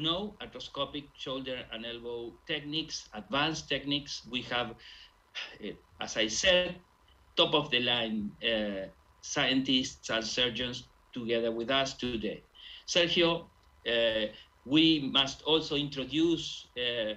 know, arthroscopic shoulder and elbow techniques, advanced techniques. We have, eh, as I said, top of the line uh, scientists and surgeons together with us today. Sergio, uh, we must also introduce uh,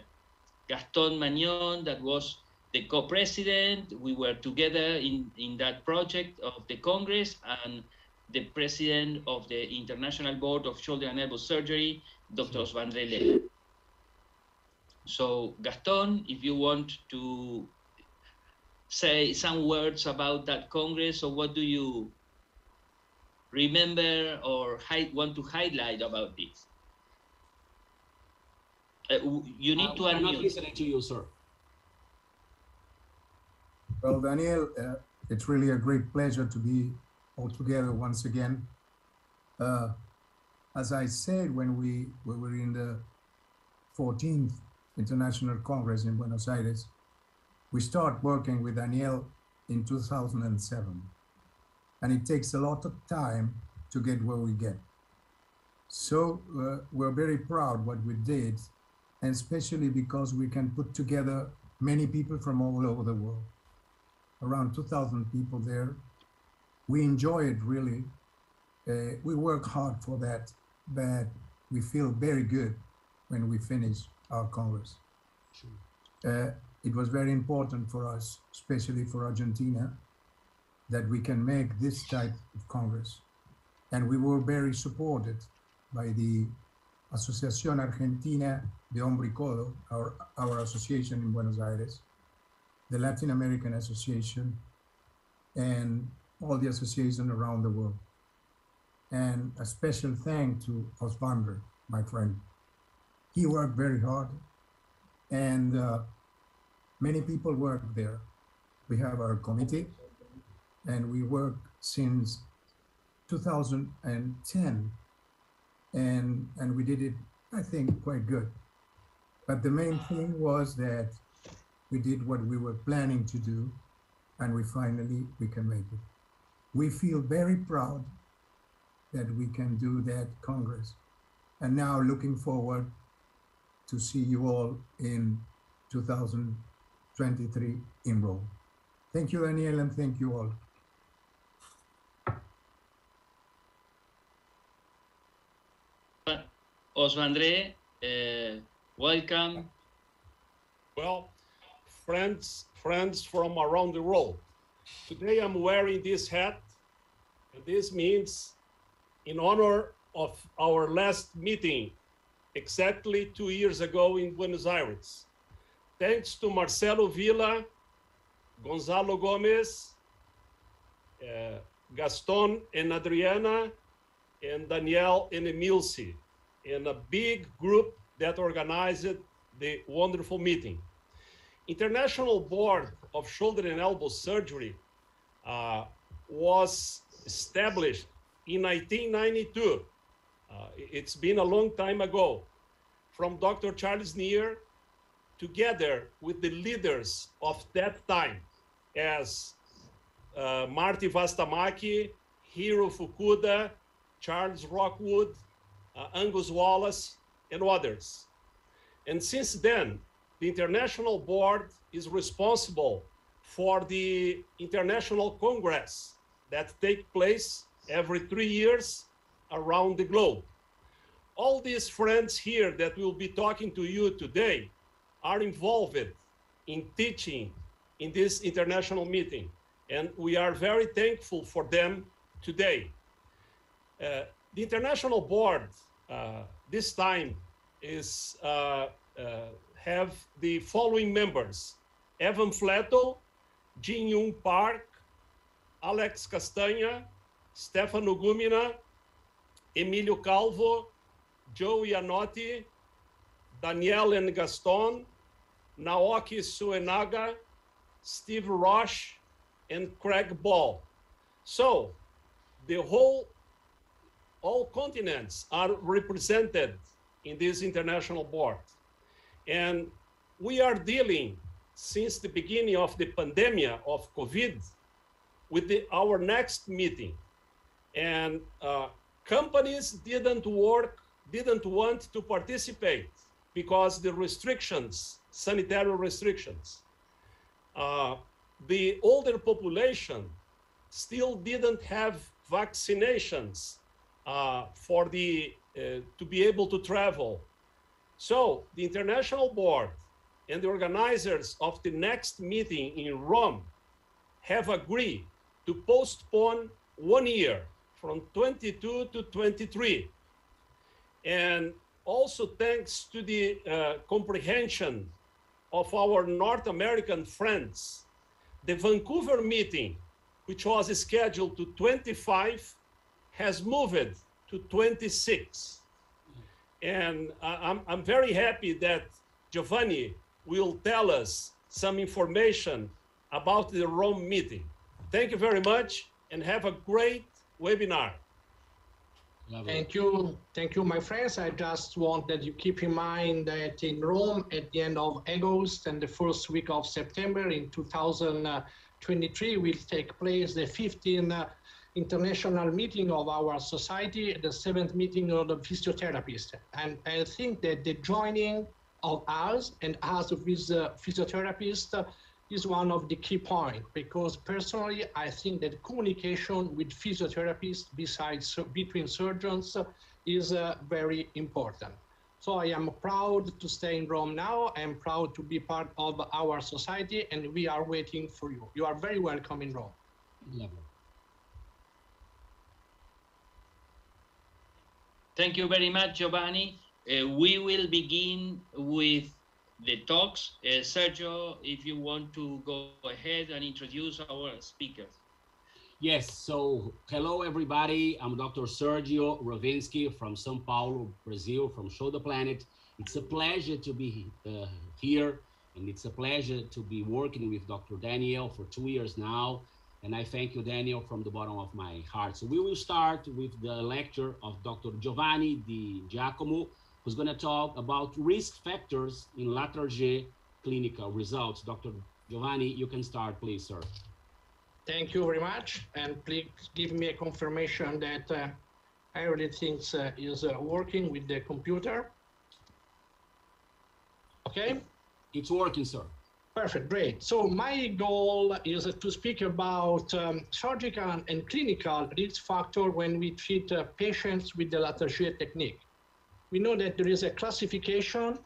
Gaston Maignon, that was the co-president. We were together in, in that project of the Congress and the president of the International Board of Shoulder and Elbow Surgery, Dr. Osvandré Lech. So Gaston, if you want to say some words about that Congress, or what do you remember or want to highlight about this? Uh, you need uh, to unmute. I'm not listening to you, sir. Well, Daniel, uh, it's really a great pleasure to be all together once again. As I said when we, we were in the 14th International Congress in Buenos Aires, we start working with Daniel in 2007. And it takes a lot of time to get where we get. So uh, we're very proud what we did, and especially because we can put together many people from all over the world. Around 2,000 people there. We enjoy it really. Uh, we work hard for that, but we feel very good when we finish our Congress. Sure. Uh, it was very important for us, especially for Argentina, that we can make this type of Congress. And we were very supported by the Asociación Argentina de Hombro y Codo, our, our association in Buenos Aires, the Latin American Association, and all the associations around the world. And a special thank to Osvandré, my friend. He worked very hard, and uh, many people work there. We have our committee, and we work since 2010, and and we did it, I think, quite good. But the main thing was that we did what we were planning to do, and we finally we can make it. We feel very proud that we can do that Congress, and now looking forward to see you all in 2023 in Rome. Thank you, Daniel, and thank you all. Osvandré, uh, welcome. Well, friends, friends from around the world. Today I'm wearing this hat, and this means in honor of our last meeting exactly two years ago in Buenos Aires. Thanks to Marcelo Villa, Gonzalo Gomez, uh, Gaston and Adriana, and Danielle and Emilce, and a big group that organized the wonderful meeting. International Board of Shoulder and Elbow Surgery uh, was established in 1992. Uh, it's been a long time ago. From Dr. Charles Neer, together with the leaders of that time, as uh, Marty Vastamaki, Hiro Fukuda, Charles Rockwood, uh, Angus Wallace, and others. And since then, the International Board is responsible for the International Congress that take place every three years around the globe. All these friends here that will be talking to you today are involved in teaching in this international meeting. And we are very thankful for them today. Uh, the International Board uh, this time is uh, uh, have the following members. Evan Flatow, Jin Yoon Park, Alex Castagna, Stefano Gumina, Emílio Calvo, Joe Iannotti, Daniel and Gaston, Naoki Suenaga, Steve Roche, and Craig Ball. So the whole, all continents are represented in this international board. And we are dealing since the beginning of the pandemic of COVID with the, our next meeting and uh, companies didn't work didn't want to participate because the restrictions, sanitary restrictions. Uh, the older population still didn't have vaccinations uh, for the uh, to be able to travel. So the international board and the organizers of the next meeting in Rome have agreed to postpone one year from 22 to 23. And also thanks to the uh, comprehension of our North American friends, the Vancouver meeting, which was scheduled to 25, has moved to 26. And I'm, I'm very happy that Giovanni will tell us some information about the Rome meeting. Thank you very much and have a great webinar. Lovely. Thank you. Thank you, my friends. I just want that you keep in mind that in Rome at the end of August and the first week of September in 2023 will take place the 15th international meeting of our society, the seventh meeting of the physiotherapists. And I think that the joining of us and us with uh, physiotherapists uh, is one of the key points because personally I think that communication with physiotherapists besides between surgeons uh, is uh, very important. So I am proud to stay in Rome now. I am proud to be part of our society and we are waiting for you. You are very welcome in Rome. Lovely. Thank you very much, Giovanni. Uh, we will begin with the talks. Uh, Sergio, if you want to go ahead and introduce our speakers. Yes, so hello everybody. I'm Dr. Sergio Rowinski from Sao Paulo, Brazil, from Show the Planet. It's a pleasure to be uh, here and it's a pleasure to be working with Dr. Daniel for two years now. And I thank you, Daniel, from the bottom of my heart. So we will start with the lecture of Dr. Giovanni Di Giacomo, who's going to talk about risk factors in Latarjet clinical results. Dr. Giovanni, you can start, please, sir. Thank you very much. And please give me a confirmation that uh, everything uh, is uh, working with the computer. Okay? It's working, sir. Perfect, great. So my goal is to speak about um, surgical and clinical risk factor when we treat uh, patients with the Latarjet technique. We know that there is a classification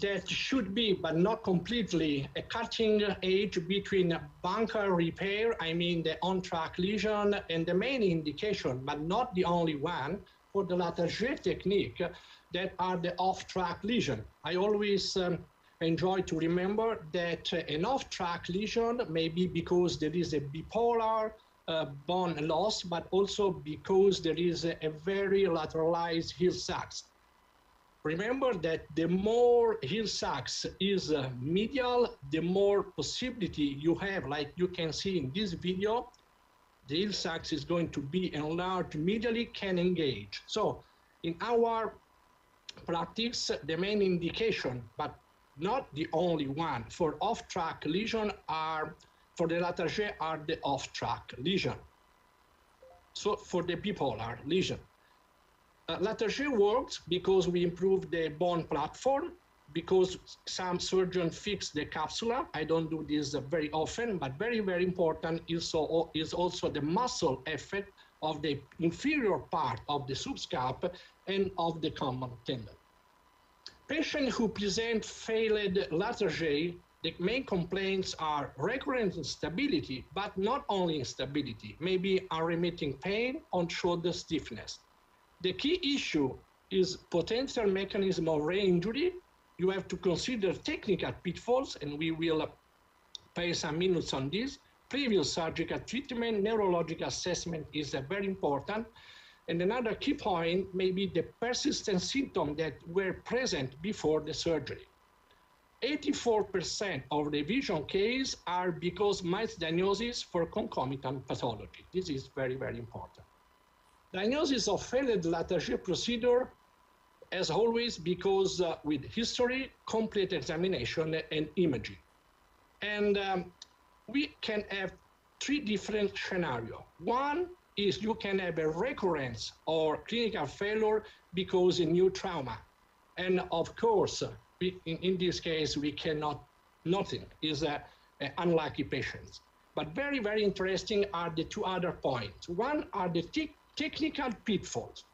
that should be, but not completely, a cutting edge between Bankart repair, I mean the on-track lesion, and the main indication, but not the only one, for the Latarjet technique that are the off-track lesion. I always um, enjoy to remember that an off-track lesion may be because there is a bipolar uh, bone loss, but also because there is a, a very lateralized Hill-Sachs. Remember that the more Hill-Sachs is uh, medial, the more possibility you have, like you can see in this video, the Hill-Sachs is going to be enlarged medially, can engage. So in our practice, the main indication, but not the only one. For off-track lesion are, for the Latarjet are the off-track lesion. So for the bipolar lesion. Uh, Latarjet works because we improve the bone platform, because some surgeon fix the capsula. I don't do this very often, but very, very important is, is also the muscle effect of the inferior part of the subscap and of the common tendon. Patients who present failed Latarjet, the main complaints are recurrent instability, but not only instability, maybe unremitting pain on shoulder stiffness. The key issue is potential mechanism of re-injury. You have to consider technical pitfalls, and we will pay some minutes on this. Previous surgical treatment, neurological assessment is uh, very important. And another key point may be the persistent symptoms that were present before the surgery. 84% of the vision cases are because misdiagnosis for concomitant pathology. This is very, very important. Diagnosis of failed Latarjet procedure, as always, because uh, with history, complete examination, and imaging. And um, we can have three different scenarios. One is you can have a recurrence or clinical failure because a new trauma. And of course, we, in, in this case, we cannot, nothing is a, a unlucky patients. But very, very interesting are the two other points. One are the te technical pitfalls.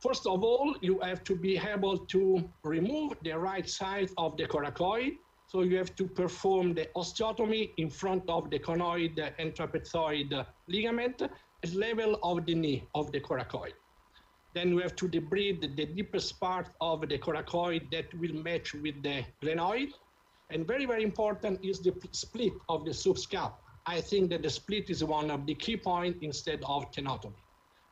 First of all, you have to be able to remove the right side of the coracoid. So you have to perform the osteotomy in front of the conoid and trapezoid ligament at level of the knee of the coracoid. Then we have to debride the deepest part of the coracoid that will match with the glenoid. And very, very important is the split of the subscap. I think that the split is one of the key points instead of tenotomy.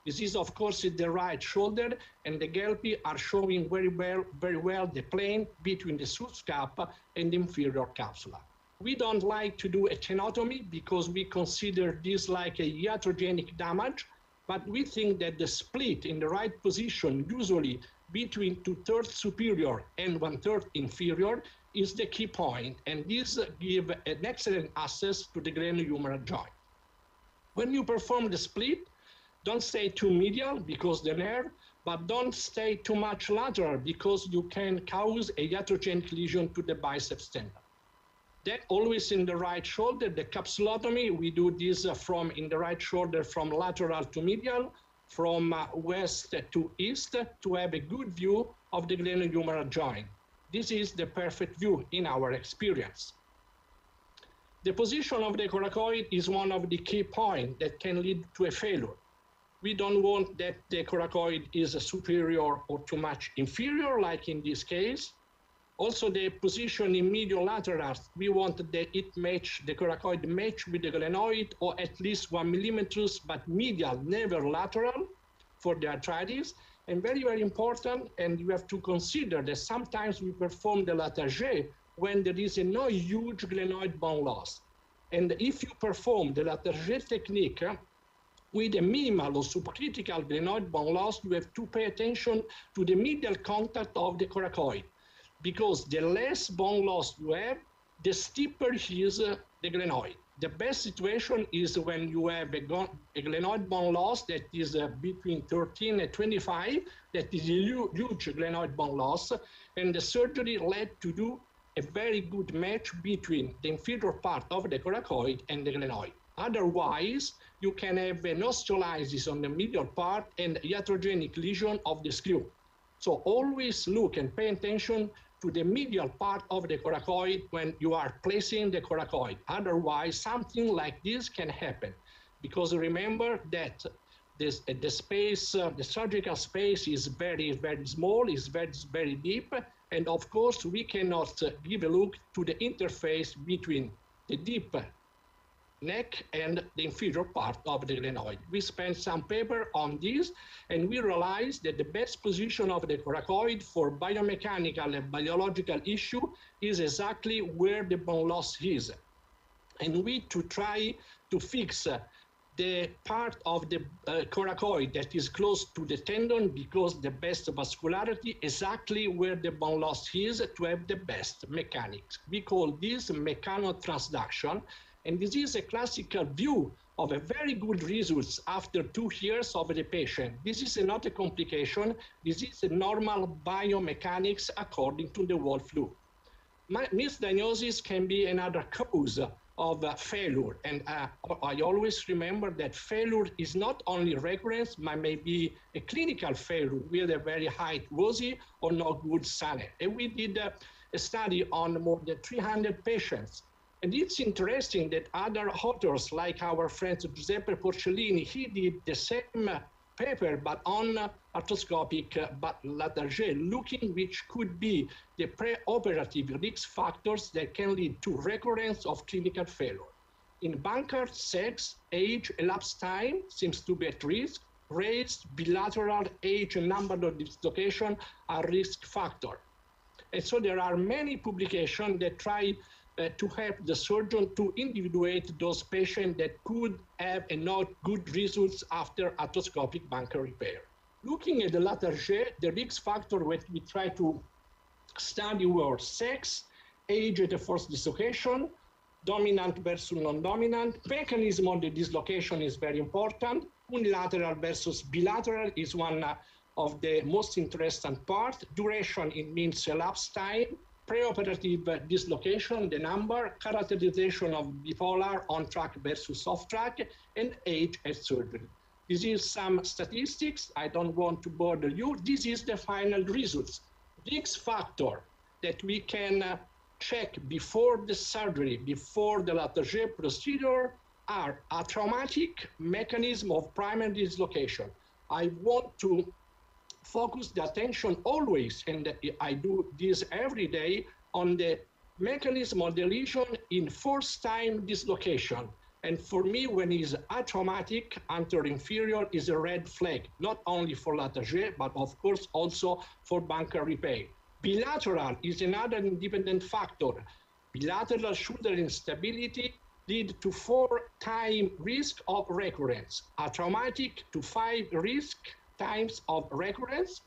This is, of course, the right shoulder, and the GELPI are showing very well, very well the plane between the subscap and the inferior capsula. We don't like to do a tenotomy because we consider this like a iatrogenic damage, but we think that the split in the right position, usually between two-thirds superior and one-third inferior, is the key point, and this give an excellent access to the glenohumeral joint. When you perform the split, don't stay too medial because the nerve, but don't stay too much lateral because you can cause a iatrogenic lesion to the biceps tendon. Then always in the right shoulder, the capsulotomy, we do this uh, from in the right shoulder from lateral to medial, from uh, west to east to have a good view of the glenohumeral joint. This is the perfect view in our experience. The position of the coracoid is one of the key points that can lead to a failure we don't want that the coracoid is superior or too much inferior, like in this case. Also, the position in medial laterals, we want that it match, the coracoid match with the glenoid or at least one millimeters, but medial, never lateral for the arthritis. And very, very important, and you have to consider that sometimes we perform the Latarjet when there is a no huge glenoid bone loss. And if you perform the Latarjet technique, with a minimal or subcritical glenoid bone loss, you have to pay attention to the medial contact of the coracoid, because the less bone loss you have, the steeper is uh, the glenoid. The best situation is when you have a, a glenoid bone loss that is uh, between 13 and 25, that is a huge glenoid bone loss, and the surgery led to do a very good match between the inferior part of the coracoid and the glenoid. Otherwise, you can have an osteolysis on the medial part and iatrogenic lesion of the screw. So always look and pay attention to the medial part of the coracoid when you are placing the coracoid. Otherwise, something like this can happen. Because remember that this, uh, the space, uh, the surgical space is very, very small, is very, very deep. And of course, we cannot uh, give a look to the interface between the deep neck and the inferior part of the glenoid. We spent some paper on this and we realized that the best position of the coracoid for biomechanical and biological issue is exactly where the bone loss is. And we to try to fix uh, the part of the uh, coracoid that is close to the tendon because the best vascularity exactly where the bone loss is to have the best mechanics. We call this mechanotransduction and this is a classical view of a very good results after two years of the patient. This is not a complication. This is a normal biomechanics according to the world flu. Misdiagnosis can be another cause of uh, failure. And uh, I always remember that failure is not only recurrence, but may be a clinical failure with a very high WOSI or not good SANE. And we did uh, a study on more than 300 patients and it's interesting that other authors, like our friend Giuseppe Porcellini, he did the same paper, but on arthroscopic uh, but Latarjet, looking which could be the preoperative risk factors that can lead to recurrence of clinical failure. In Bankart, sex, age, elapsed time seems to be at risk. Race, bilateral age, and number of dislocation are risk factor. And so there are many publications that try uh, to help the surgeon to individuate those patients that could have a not good results after arthroscopic Bankart repair. Looking at the Latarjet, the risk factor that we try to study were sex, age at the first dislocation, dominant versus non-dominant. Mechanism of the dislocation is very important. Unilateral versus bilateral is one uh, of the most interesting part. Duration, it means elapsed time. Preoperative uh, dislocation, the number, characterization of bipolar on track versus off track, and age at surgery. This is some statistics. I don't want to bother you. This is the final results. Risk factor that we can uh, check before the surgery, before the Latarjet procedure, are a traumatic mechanism of primary dislocation. I want to focus the attention always, and I do this every day, on the mechanism of the lesion in first time dislocation. And for me, when it's atraumatic, anterior inferior is a red flag, not only for Latarjet, but of course also for Bankart repair. Bilateral is another independent factor. Bilateral shoulder instability lead to four time risk of recurrence, a traumatic to five risk times of recurrence.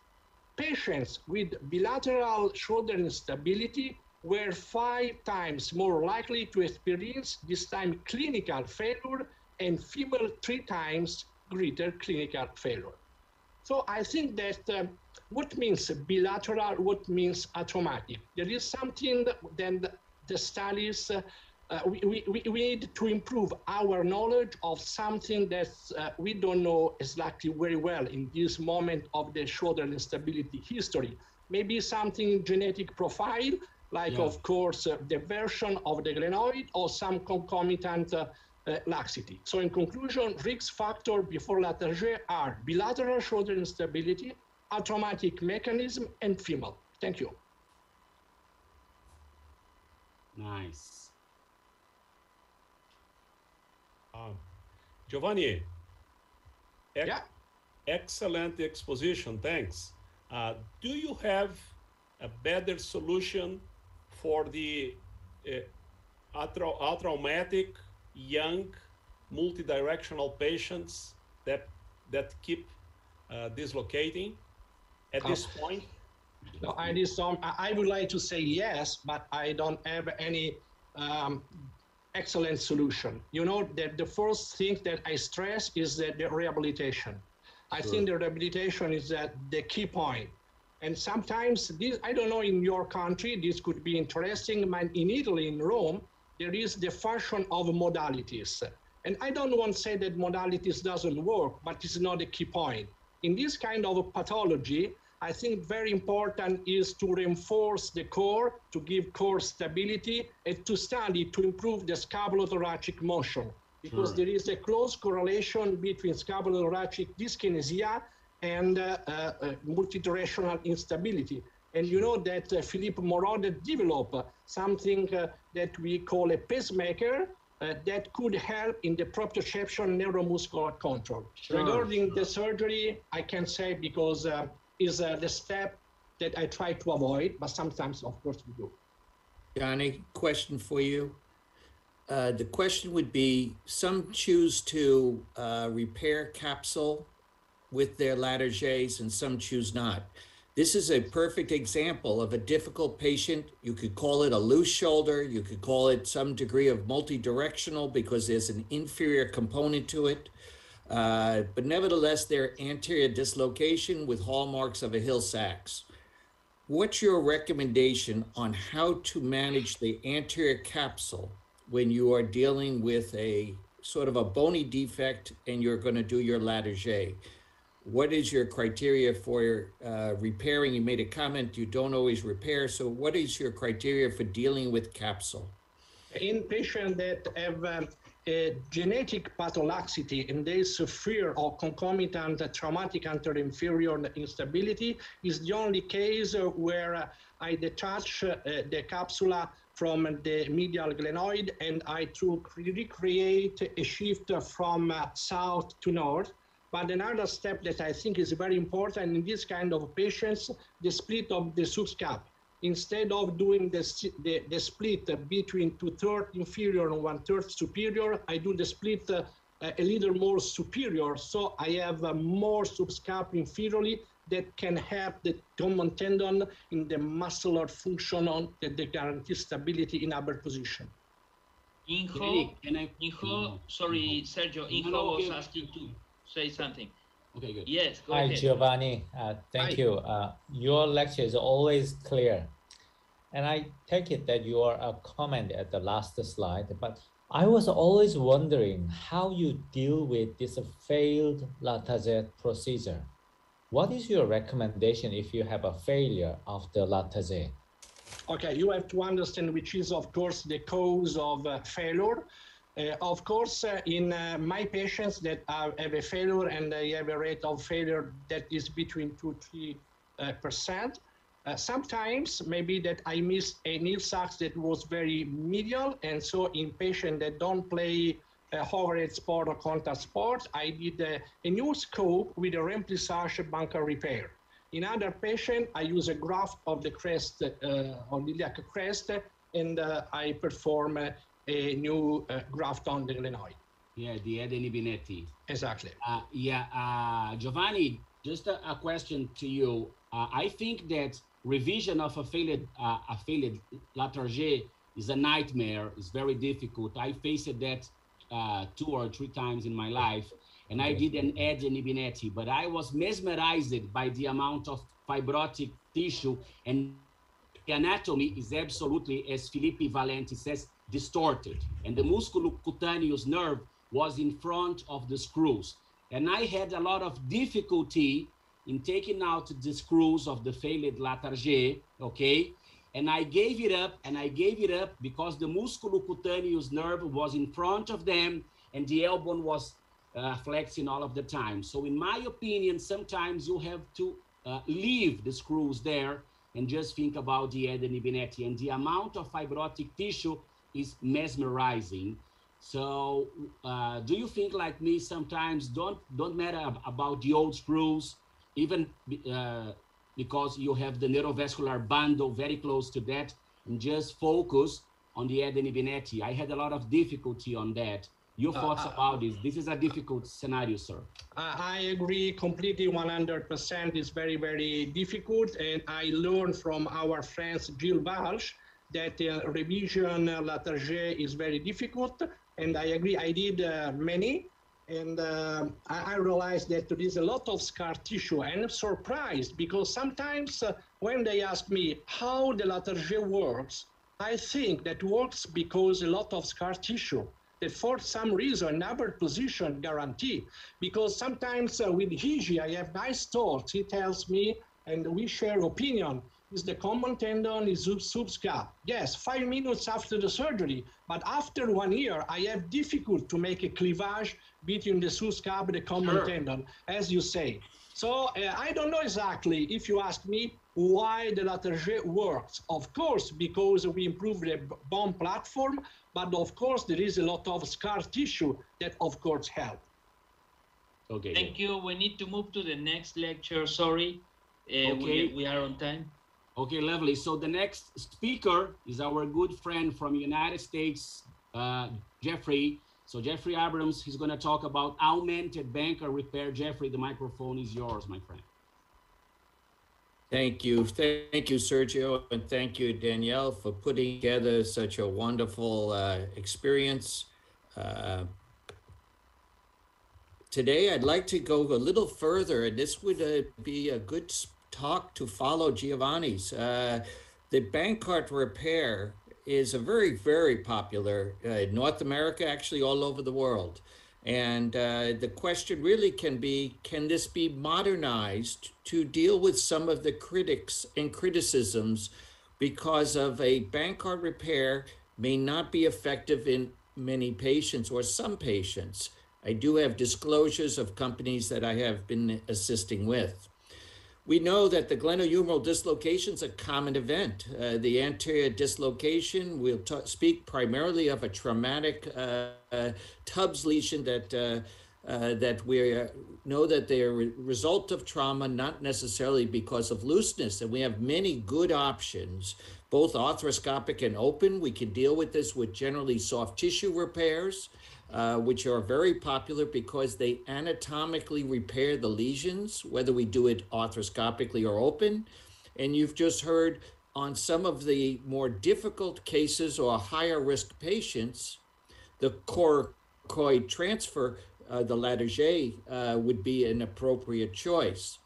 Patients with bilateral shoulder instability were five times more likely to experience this time clinical failure and female three times greater clinical failure. So I think that uh, what means bilateral, what means atraumatic? There is something that then the studies, uh, uh, we, we, we need to improve our knowledge of something that uh, we don't know exactly very well in this moment of the shoulder instability history. Maybe something genetic profile, like yeah. of course uh, the version of the glenoid or some concomitant uh, uh, laxity. So in conclusion, risk factor before Latarjet are bilateral shoulder instability, atraumatic mechanism, and female. Thank you. Nice. Um, Giovanni, ex yeah. excellent exposition, thanks. Uh, do you have a better solution for the uh, atraumatic young multidirectional patients that that keep uh, dislocating at this point? No, I, um, I would like to say yes, but I don't have any um, excellent solution. You know, that the first thing that I stress is that the rehabilitation. I sure. think the rehabilitation is that the key point. And sometimes this, I don't know in your country, this could be interesting, but in Italy, in Rome, there is the function of modalities. And I don't want to say that modalities doesn't work, but it's not a key point. In this kind of pathology, I think very important is to reinforce the core, to give core stability, and to study to improve the scapulothoracic motion. Because sure. there is a close correlation between scapulothoracic dyskinesia and uh, uh, multidirectional instability. And you know that uh, Philippe Moroder developed something uh, that we call a pacemaker uh, that could help in the proprioception neuromuscular control. Sure. Regarding the surgery, I can say because uh, is the step that I try to avoid, but sometimes, of course, we do. Johnny, question for you. Uh, the question would be some choose to uh, repair capsule with their Latarjets and some choose not. This is a perfect example of a difficult patient. You could call it a loose shoulder. You could call it some degree of multidirectional because there's an inferior component to it. Uh, but nevertheless, they're anterior dislocation with hallmarks of a Hill Sachs. What's your recommendation on how to manage the anterior capsule when you are dealing with a sort of a bony defect and you're going to do your Latarjet? what is your criteria for uh, repairing? You made a comment you don't always repair. So, what is your criteria for dealing with capsule? In patients that have um, genetic patholaxity and they fear of concomitant traumatic anterior inferior instability is the only case where I detach uh, the capsula from the medial glenoid and I to recreate a shift from uh, south to north but another step that I think is very important in this kind of patients, the split of the subscap. Instead of doing the, the, the split between two-thirds inferior and one-third superior, I do the split uh, a little more superior. So I have uh, more subscap inferiorly that can help the common tendon in the muscular function on that they guarantee stability in upper position. Injo, Eric, can I? Injo, sorry, Sergio, Injo no, was asking to say something. Okay, good. Yes, go Hi, ahead. Giovanni. Uh, thank Hi. you. Uh, your lecture is always clear. And I take it that you are a comment at the last slide, but I was always wondering how you deal with this failed Latarjet procedure. What is your recommendation if you have a failure of the Latarjet? Okay, you have to understand which is, of course, the cause of uh, failure. Uh, of course, uh, in uh, my patients that are, have a failure and they have a rate of failure that is between 2 3 uh, percent, uh, sometimes maybe that I missed a nail sacs that was very medial, and so in patients that don't play uh, overhead sport or contact sports, I did uh, a new scope with a remplissage Bankart repair. In other patient, I use a graft of the crest, uh, of the iliac crest, and I perform a new uh, graft on the glenoid. Yeah, the Eden-Hybinette. Exactly. Uh, yeah, uh, Giovanni, just a, a question to you. Uh, I think that revision of a failed uh, a failed Latarjet is a nightmare. It's very difficult. I faced that uh, two or three times in my life, and I did an edge and Ibinetti, but I was mesmerized by the amount of fibrotic tissue and the anatomy is absolutely, as Philippe Valenti says, distorted. And the musculocutaneous nerve was in front of the screws. And I had a lot of difficulty in taking out the screws of the failed Latarjet, okay? And I gave it up, and I gave it up because the musculocutaneous nerve was in front of them, and the elbow was uh, flexing all of the time. So, in my opinion, sometimes you have to uh, leave the screws there and just think about the Hybinette. And the amount of fibrotic tissue is mesmerizing. So, uh, do you think like me sometimes don't don't matter about the old screws, even uh, because you have the neurovascular bundle very close to that, and just focus on the Eden-Hybinette? I had a lot of difficulty on that. Your Uh, thoughts uh, about this? This is a difficult scenario, sir. I I agree completely 100%. It's very, very difficult. And I learned from our friends Gilles Walch that uh, revision uh, Latarjet is very difficult. And I agree, I did uh, many. And um I, I realized that there is a lot of scar tissue. And I'm surprised because sometimes uh, when they ask me how the Latarjet works, I think that works because a lot of scar tissue that for some reason another position guarantee because sometimes uh, with Hiji I have nice thoughts he tells me and we share opinion is the common tendon is sub subscap yes five minutes after the surgery but after one year I have difficult to make a cleavage between the subscap and the common Sure. tendon as you say so uh, I don't know exactly if you ask me why the Latarjet works. Of course, because we improve the bone platform, but of course there is a lot of scar tissue that of course help. Okay. Thank you. We need to move to the next lecture. Sorry. Uh, Okay. we, we are on time. Okay, lovely. So the next speaker is our good friend from United States, uh, Jeffrey. So Jeffrey Abrams, he's going to talk about augmented Bankart repair. Jeffrey, the microphone is yours, my friend. Thank you. Thank you, Sergio, and thank you, Danielle, for putting together such a wonderful uh, experience. Uh, today, I'd like to go a little further, and this would uh, be a good talk to follow Giovanni's. Uh, the Bankart repair is a very, very popular uh, in North America, actually all over the world. And uh, the question really can be can this be modernized to deal with some of the critics and criticisms because of a Bankart repair may not be effective in many patients or some patients? I do have disclosures of companies that I have been assisting with. We know that the glenohumeral dislocation is a common event. Uh, the anterior dislocation, we'll speak primarily of a traumatic uh, uh, Tubbs lesion that uh, uh, that we know that they are a result of trauma, not necessarily because of looseness. And we have many good options, both arthroscopic and open. We can deal with this with generally soft tissue repairs uh, which are very popular because they anatomically repair the lesions, whether we do it arthroscopically or open. And you've just heard on some of the more difficult cases or higher risk patients, the coracoid transfer, uh, the Latarjet, uh, would be an appropriate choice.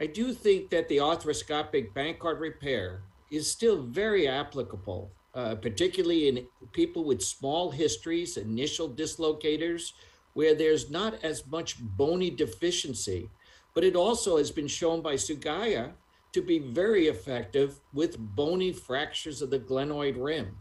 I do think that the arthroscopic Bankart repair is still very applicable, uh, particularly in people with small histories, initial dislocators, where there's not as much bony deficiency. But it also has been shown by Sugaya to be very effective with bony fractures of the glenoid rim.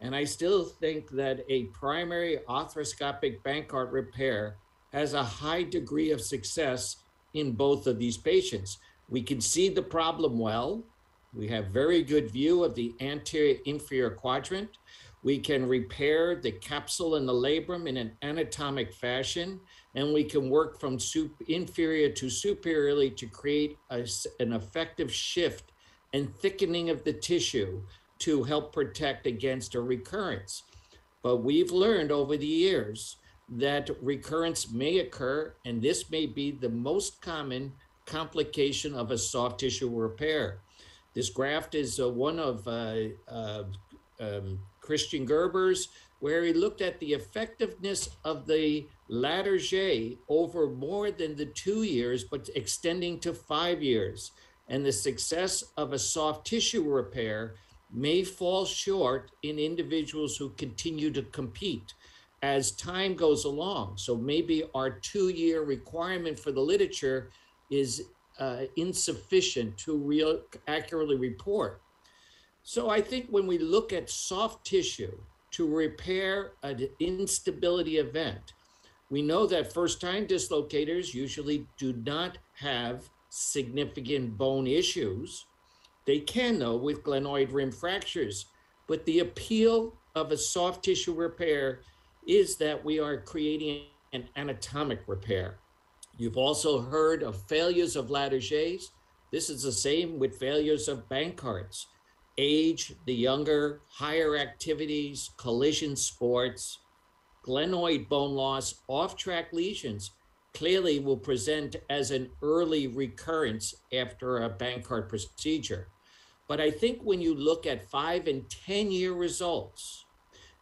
And I still think that a primary arthroscopic Bankart repair has a high degree of success in both of these patients. We can see the problem well. We have very good view of the anterior inferior quadrant. We can repair the capsule and the labrum in an anatomic fashion, and we can work from inferior to superiorly to create a an effective shift and thickening of the tissue to help protect against a recurrence. But we've learned over the years that recurrence may occur, and this may be the most common complication of a soft tissue repair. This graft is uh, one of uh, uh, um, Christian Gerber's, where he looked at the effectiveness of the Latarjet over more than the two years, but extending to five years. And the success of a soft tissue repair may fall short in individuals who continue to compete as time goes along. So maybe our two year requirement for the literature is uh, insufficient to real, accurately report. So I think when we look at soft tissue to repair an instability event, we know that first time dislocators usually do not have significant bone issues. They can, though, with glenoid rim fractures. But the appeal of a soft tissue repair is that we are creating an anatomic repair. You've also heard of failures of Latarjets. This is the same with failures of Bankarts. Age, the younger, higher activities, collision sports, glenoid bone loss, off track lesions clearly will present as an early recurrence after a Bankart procedure. But I think when you look at five and 10 year results,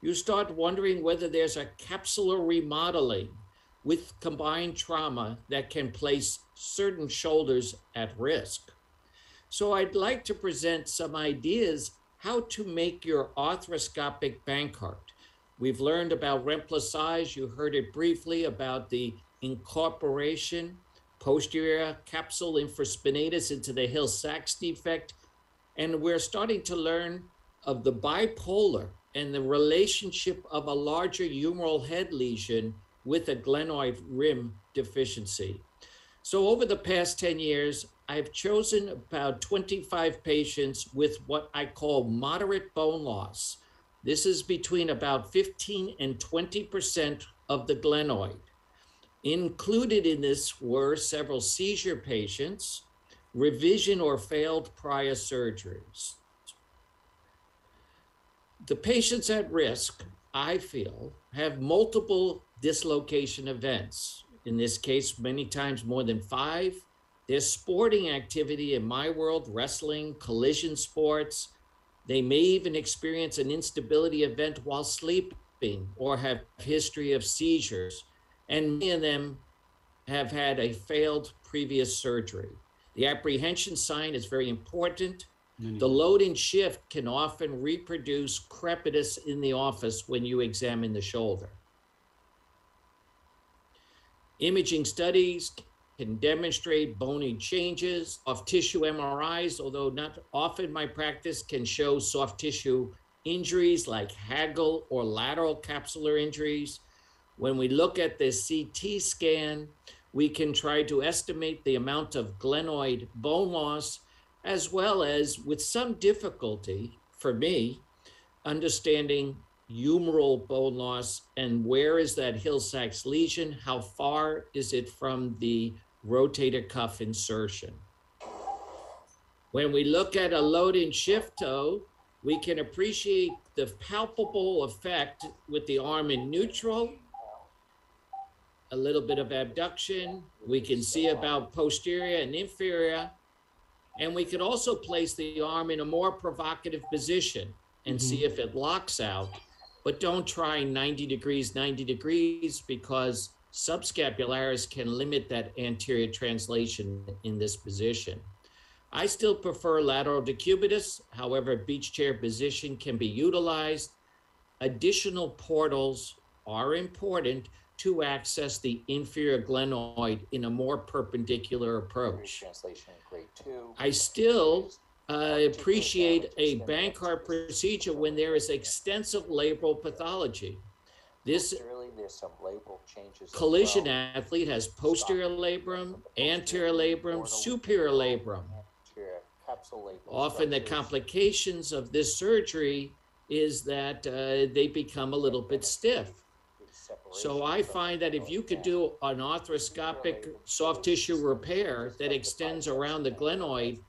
you start wondering whether there's a capsular remodeling with combined trauma that can place certain shoulders at risk. So I'd like to present some ideas how to make your arthroscopic Bankart. We've learned about remplissage. You heard it briefly about the incorporation posterior capsule infraspinatus into the Hill-Sachs defect. And we're starting to learn of the bipolar and the relationship of a larger humeral head lesion with a glenoid rim deficiency. So over the past 10 years, I've chosen about 25 patients with what I call moderate bone loss. This is between about 15 and 20% of the glenoid. Included in this were several seizure patients, revision or failed prior surgeries. The patients at risk, I feel, have multiple dislocation events. In this case, many times more than five. There's sporting activity in my world, wrestling, collision sports. They may even experience an instability event while sleeping or have history of seizures. And many of them have had a failed previous surgery. The apprehension sign is very important. The load and shift can often reproduce crepitus in the office when you examine the shoulder. Imaging studies can demonstrate bony changes of tissue MRIs, although not often my practice can show soft tissue injuries like HAGL or lateral capsular injuries. When we look at the CT scan, we can try to estimate the amount of glenoid bone loss, as well as, with some difficulty for me, understanding humeral bone loss and where is that Hill-Sachs lesion? How far is it from the rotator cuff insertion? When we look at a load and shift toe, we can appreciate the palpable effect with the arm in neutral, a little bit of abduction. We can see about posterior and inferior. And we could also place the arm in a more provocative position and mm-hmm. see if it locks out. But don't try 90 degrees, 90 degrees because subscapularis can limit that anterior translation in this position. I still prefer lateral decubitus. However, beach chair position can be utilized. Additional portals are important to access the inferior glenoid in a more perpendicular approach. Translation grade two. I still uh, appreciate a Bankart procedure when there is extensive labral pathology. This Posteriorly, there's some label changes. as collision well. athlete has posterior labrum, anterior labrum, superior labrum. Anterior capsule label Often the structures. complications of this surgery is that uh, they become a little bit stiff. So I find that if you could do an arthroscopic soft tissue repair that extends around the glenoid.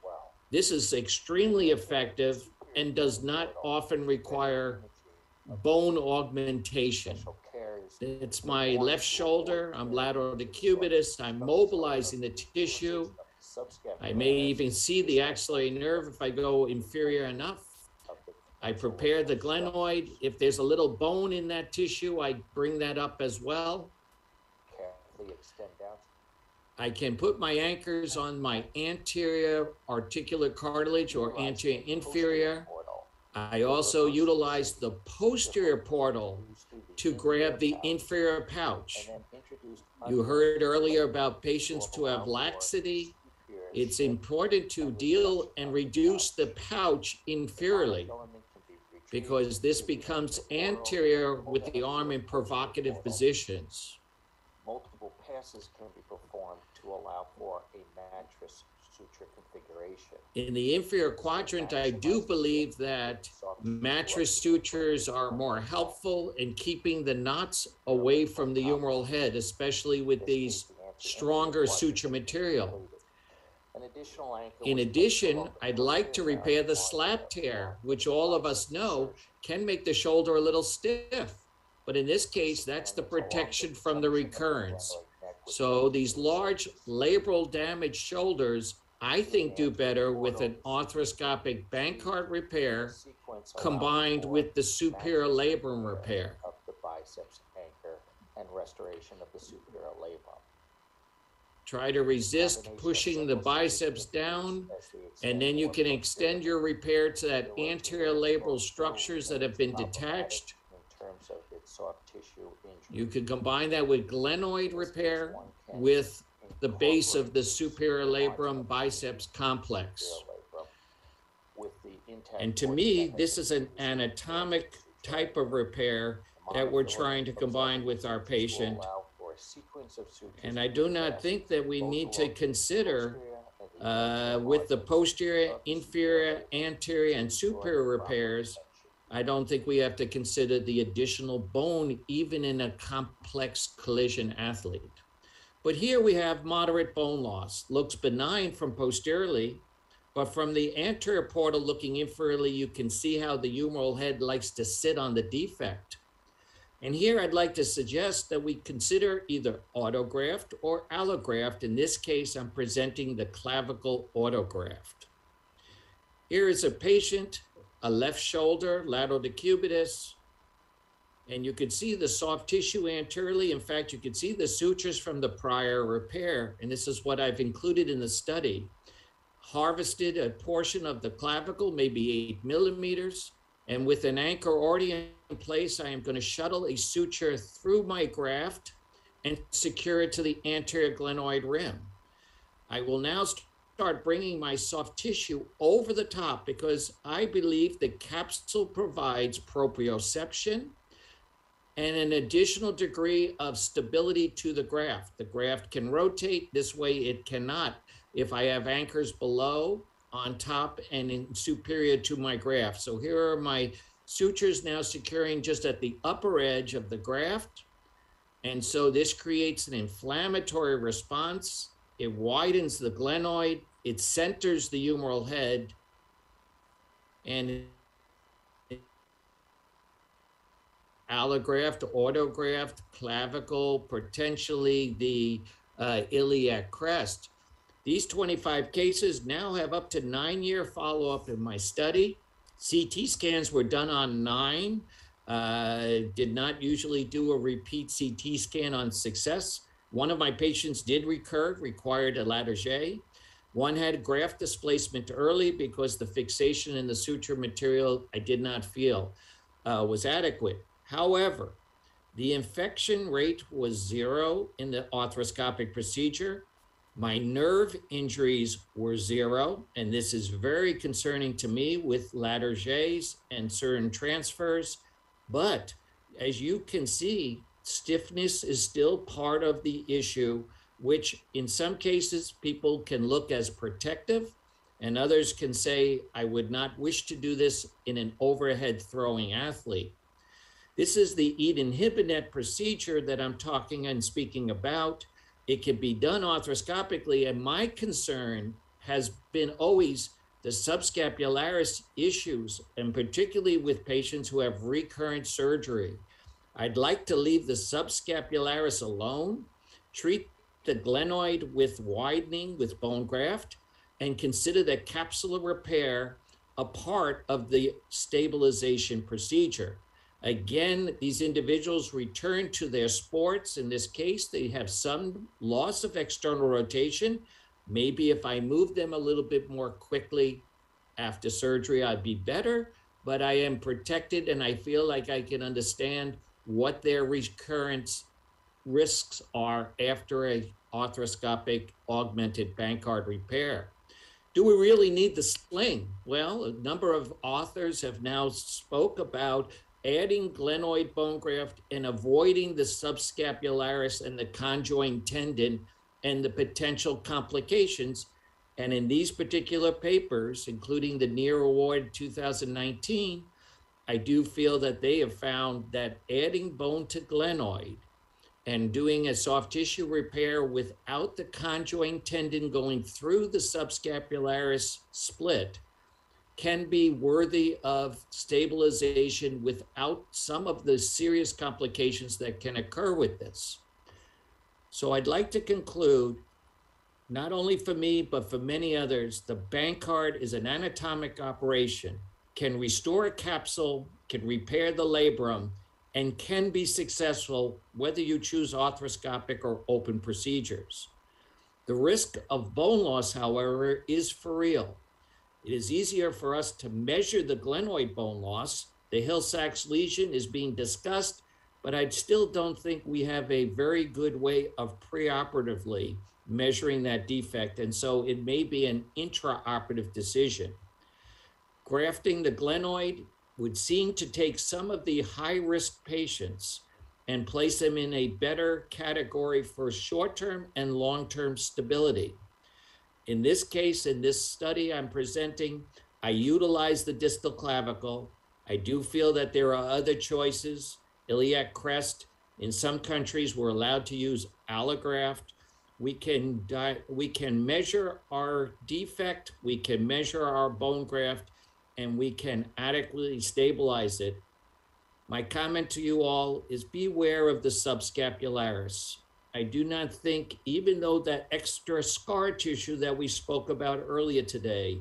This is extremely effective and does not often require bone augmentation. It's my left shoulder, I'm lateral decubitus, I'm mobilizing the tissue. I may even see the axillary nerve if I go inferior enough. I prepare the glenoid. If there's a little bone in that tissue, I bring that up as well. Carefully extend out. I can put my anchors on my anterior articular cartilage or anterior inferior. I also utilize the posterior portal to grab the inferior pouch. You heard earlier about patients who have laxity. It's important to deal and reduce the pouch inferiorly because this becomes anterior with the arm in provocative positions. Passes can be performed to allow for a mattress suture configuration. In the inferior quadrant, I do believe that mattress sutures are more helpful in keeping the knots away from the humeral head, especially with these stronger suture material. An additional anchor In addition, I'd like to repair the slap tear, which all of us know can make the shoulder a little stiff. But in this case, that's the protection from the recurrence. So these large labral damaged shoulders, I think do better with an arthroscopic bank Bankart repair combined with the superior labrum repair. Of the biceps anchor and restoration of the superior labrum. Try to resist pushing the biceps down, and then you can extend your repair to that anterior labral structures that have been detached. In terms of its soft tissue injury. You could combine that with glenoid repair with the base of the superior labrum biceps complex. And to me, this is an anatomic type of repair that we're trying to combine with our patient. And I do not think that we need to consider, uh, with the posterior, inferior, anterior, and superior repairs, I don't think we have to consider the additional bone even in a complex collision athlete. But here we have moderate bone loss. Looks benign from posteriorly, but from the anterior portal looking inferiorly, you can see how the humeral head likes to sit on the defect. And here I'd like to suggest that we consider either autograft or allograft. In this case, I'm presenting the clavicle autograft. Here is a patient, a left shoulder, lateral decubitus, and you can see the soft tissue anteriorly. In fact, you can see the sutures from the prior repair, and this is what I've included in the study. Harvested a portion of the clavicle, maybe eight millimeters, and with an anchor already in place, I am going to shuttle a suture through my graft and secure it to the anterior glenoid rim. I will now start bringing my soft tissue over the top because I believe the capsule provides proprioception and an additional degree of stability to the graft. The graft can rotate, this way it cannot if I have anchors below, on top, and in superior to my graft. So here are my sutures now securing just at the upper edge of the graft. And so this creates an inflammatory response. It widens the glenoid, it centers the humeral head, and allograft, autograft, clavicle, potentially the uh, iliac crest. These 25 cases now have up to nine year follow up in my study. CT scans were done on nine. Uh, did not usually do a repeat CT scan on success. One of my patients did recur, required a Latarjet. One had graft displacement early because the fixation in the suture material I did not feel uh, was adequate. However, the infection rate was zero in the arthroscopic procedure. My nerve injuries were zero, and this is very concerning to me with Latarjets and certain transfers. But as you can see, stiffness is still part of the issue, which in some cases people can look as protective, and others can say, I would not wish to do this in an overhead throwing athlete. This is the Eden Hybinette procedure that I'm talking and speaking about. It can be done arthroscopically, and my concern has been always the subscapularis issues, and particularly with patients who have recurrent surgery. I'd like to leave the subscapularis alone, treat the glenoid with widening with bone graft, and consider the capsular repair a part of the stabilization procedure. Again, these individuals return to their sports. In this case, they have some loss of external rotation. Maybe if I move them a little bit more quickly after surgery, I'd be better, but I am protected and I feel like I can understand what their recurrence risks are after a arthroscopic augmented Bankart repair. Do we really need the sling? Well, a number of authors have now spoke about adding glenoid bone graft and avoiding the subscapularis and the conjoined tendon and the potential complications. And in these particular papers, including the Neer Award 2019, I do feel that they have found that adding bone to glenoid and doing a soft tissue repair without the conjoint tendon going through the subscapularis split can be worthy of stabilization without some of the serious complications that can occur with this. So I'd like to conclude, not only for me, but for many others, the Bankart is an anatomic operation, can restore a capsule, can repair the labrum, and can be successful whether you choose arthroscopic or open procedures. The risk of bone loss, however, is for real. It is easier for us to measure the glenoid bone loss. The Hill-Sachs lesion is being discussed, but I still don't think we have a very good way of preoperatively measuring that defect. And so it may be an intraoperative decision. Grafting the glenoid would seem to take some of the high risk patients and place them in a better category for short term and long term stability. In this case, in this study I'm presenting, I utilize the distal clavicle. I do feel that there are other choices. Iliac crest, in some countries, we're allowed to use allograft. We can, we can measure our defect, we can measure our bone graft, and we can adequately stabilize it. My comment to you all is beware of the subscapularis. I do not think, even though that extra scar tissue that we spoke about earlier today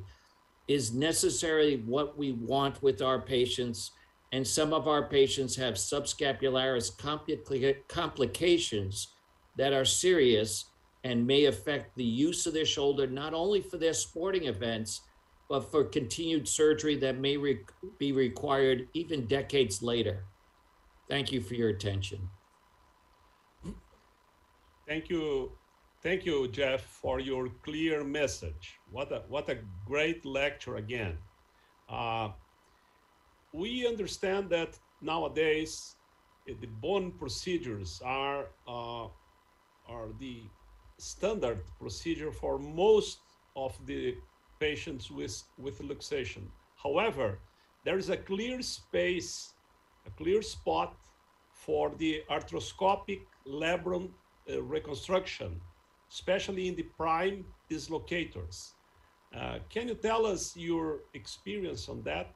is necessarily what we want with our patients. And some of our patients have subscapularis complica complications that are serious and may affect the use of their shoulder, not only for their sporting events, but for continued surgery that may re be required even decades later. Thank you for your attention. Thank you. Thank you, Jeff, for your clear message. What a, what a great lecture again. Uh, we understand that nowadays eh, the bone procedures are, uh, are the standard procedure for most of the patients with, with luxation. However, there is a clear space, a clear spot for the arthroscopic labrum uh, reconstruction, especially in the prime dislocators. Uh, can you tell us your experience on that?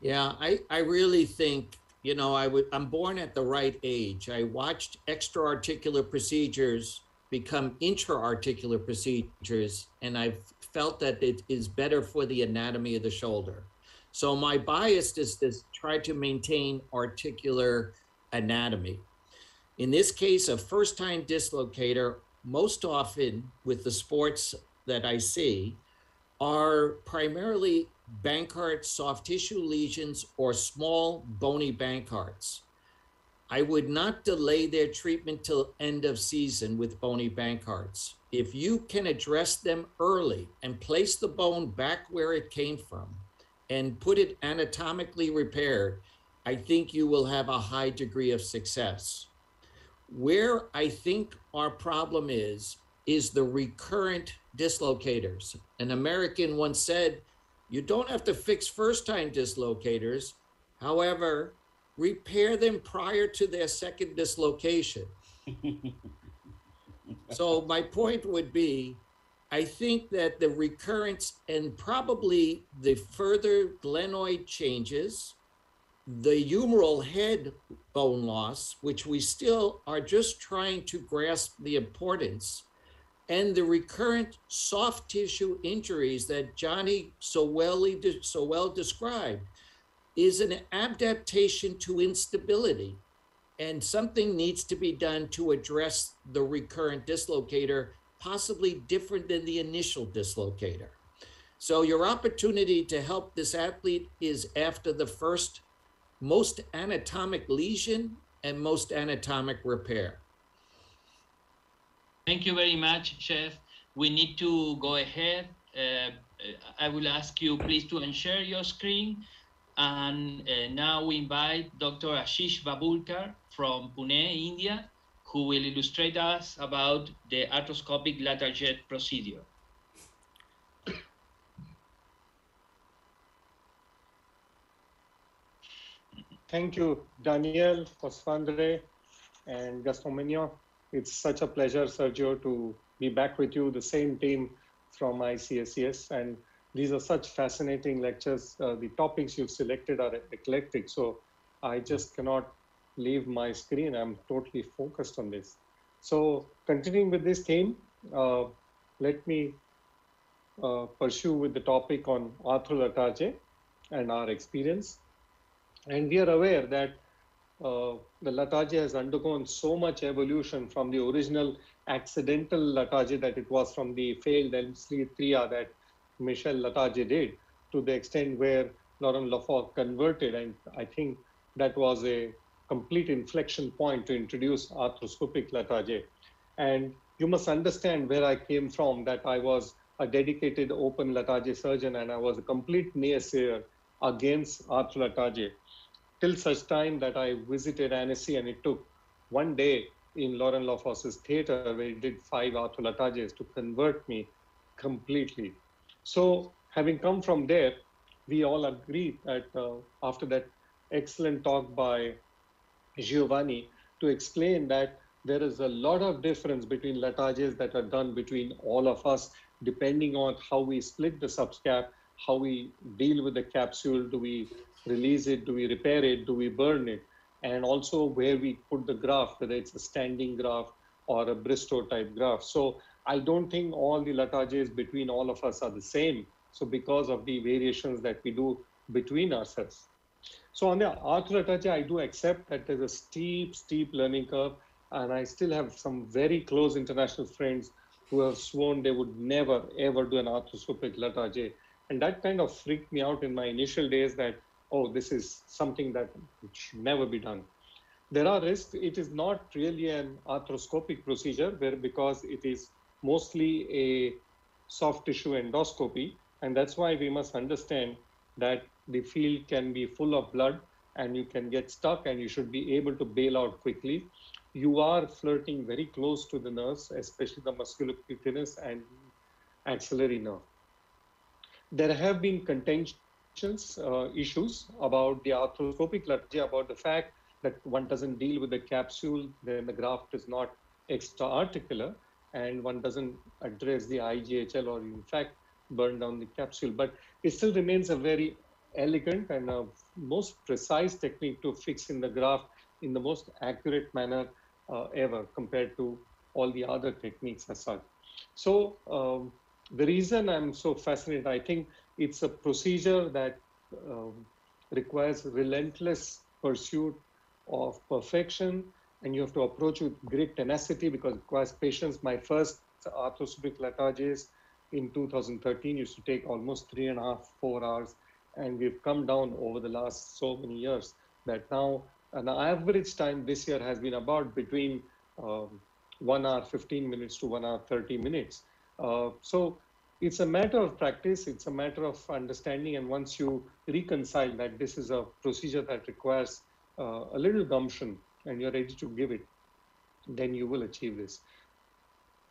Yeah, I, I really think, you know, I would I'm born at the right age. I watched extra-articular procedures become intra-articular procedures, and I've felt that it is better for the anatomy of the shoulder. So my bias is to try to maintain articular anatomy. In this case, a first-time dislocator, most often with the sports that I see, are primarily Bankart soft tissue lesions or small bony Bankarts. I would not delay their treatment till end of season with bony Bankarts. If you can address them early and place the bone back where it came from and put it anatomically repaired, I think you will have a high degree of success. Where I think our problem is, is the recurrent dislocators. An American once said, you don't have to fix first time dislocators. However, repair them prior to their second dislocation. so my point would be, I think that the recurrence and probably the further glenoid changes, the humeral head bone loss, which we still are just trying to grasp the importance, and the recurrent soft tissue injuries that Johnny so well, so well described is an adaptation to instability. And something needs to be done to address the recurrent dislocator, possibly different than the initial dislocator. So your opportunity to help this athlete is after the first most anatomic lesion and most anatomic repair. Thank you very much, Jeff. We need to go ahead. Uh, I will ask you please to unshare your screen. And uh, now we invite Dr. Ashish Babulkar from Pune, India, who will illustrate us about the arthroscopic Latarjet procedure. Thank you, Daniel, Osvandré, and Gaston Maignon. It's such a pleasure, Sergio, to be back with you, the same team from ICSCS. And these are such fascinating lectures. Uh, the topics you've selected are eclectic. So I just cannot leave my screen. I'm totally focused on this. So continuing with this theme, uh, let me uh, pursue with the topic on arthro and our experience. And we are aware that uh, the Latarjet has undergone so much evolution from the original accidental Latarjet that it was from the failed Elmslie 3R that Michel Latarjet did to the extent where Laurent Lafosse converted. And I think that was a complete inflection point to introduce arthroscopic Latarjet. And you must understand where I came from, that I was a dedicated open Latarjet surgeon and I was a complete naysayer against arthro Latarjet till such time that I visited Annecy and it took one day in Laurent Lafosse's theater where he did five arthro Latarjets to convert me completely. So having come from there, we all agreed that uh, after that excellent talk by Giovanni to explain that there is a lot of difference between Latarjets that are done between all of us, depending on how we split the subcap, how we deal with the capsule, do we release it, do we repair it, do we burn it, and also where we put the graft, whether it's a standing graft or a Bristow type graft. So I don't think all the Latarjets between all of us are the same. So because of the variations that we do between ourselves. So on the Latarjet, I do accept that there's a steep, steep learning curve. And I still have some very close international friends who have sworn they would never, ever do an arthroscopic Latarjet. And that kind of freaked me out in my initial days that, oh, this is something that should never be done. There are risks. It is not really an arthroscopic procedure where because it is mostly a soft tissue endoscopy. And that's why we must understand that the field can be full of blood and you can get stuck and you should be able to bail out quickly. You are flirting very close to the nerves, especially the musculocutaneous and axillary nerve. There have been contentions, uh, issues about the arthroscopic Latarjet, about the fact that one doesn't deal with the capsule, then the graft is not extra articular and one doesn't address the IGHL or in fact burn down the capsule. But it still remains a very elegant and a most precise technique to fix in the graft in the most accurate manner uh, ever compared to all the other techniques as such. So um, the reason I'm so fascinated, I think it's a procedure that um, requires relentless pursuit of perfection and you have to approach with great tenacity because it requires patience. My first arthroscopic Latarjet in 2013 used to take almost three and a half, four hours. And we've come down over the last so many years that now an average time this year has been about between um, one hour 15 minutes to one hour 30 minutes. Uh, so it's a matter of practice, it's a matter of understanding. And once you reconcile that this is a procedure that requires uh, a little gumption and you're ready to give it, then you will achieve this.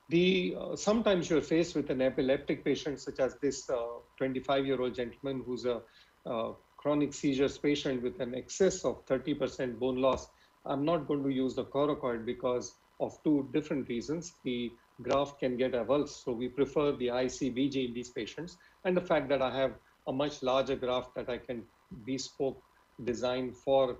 The, uh, sometimes you're faced with an epileptic patient, such as this 25 year old gentleman who's a chronic seizures patient with an excess of 30% bone loss. I'm not going to use the coracoid because of two different reasons. The graft can get avulsed, so we prefer the ICBG in these patients, and the fact that I have a much larger graft that I can bespoke design for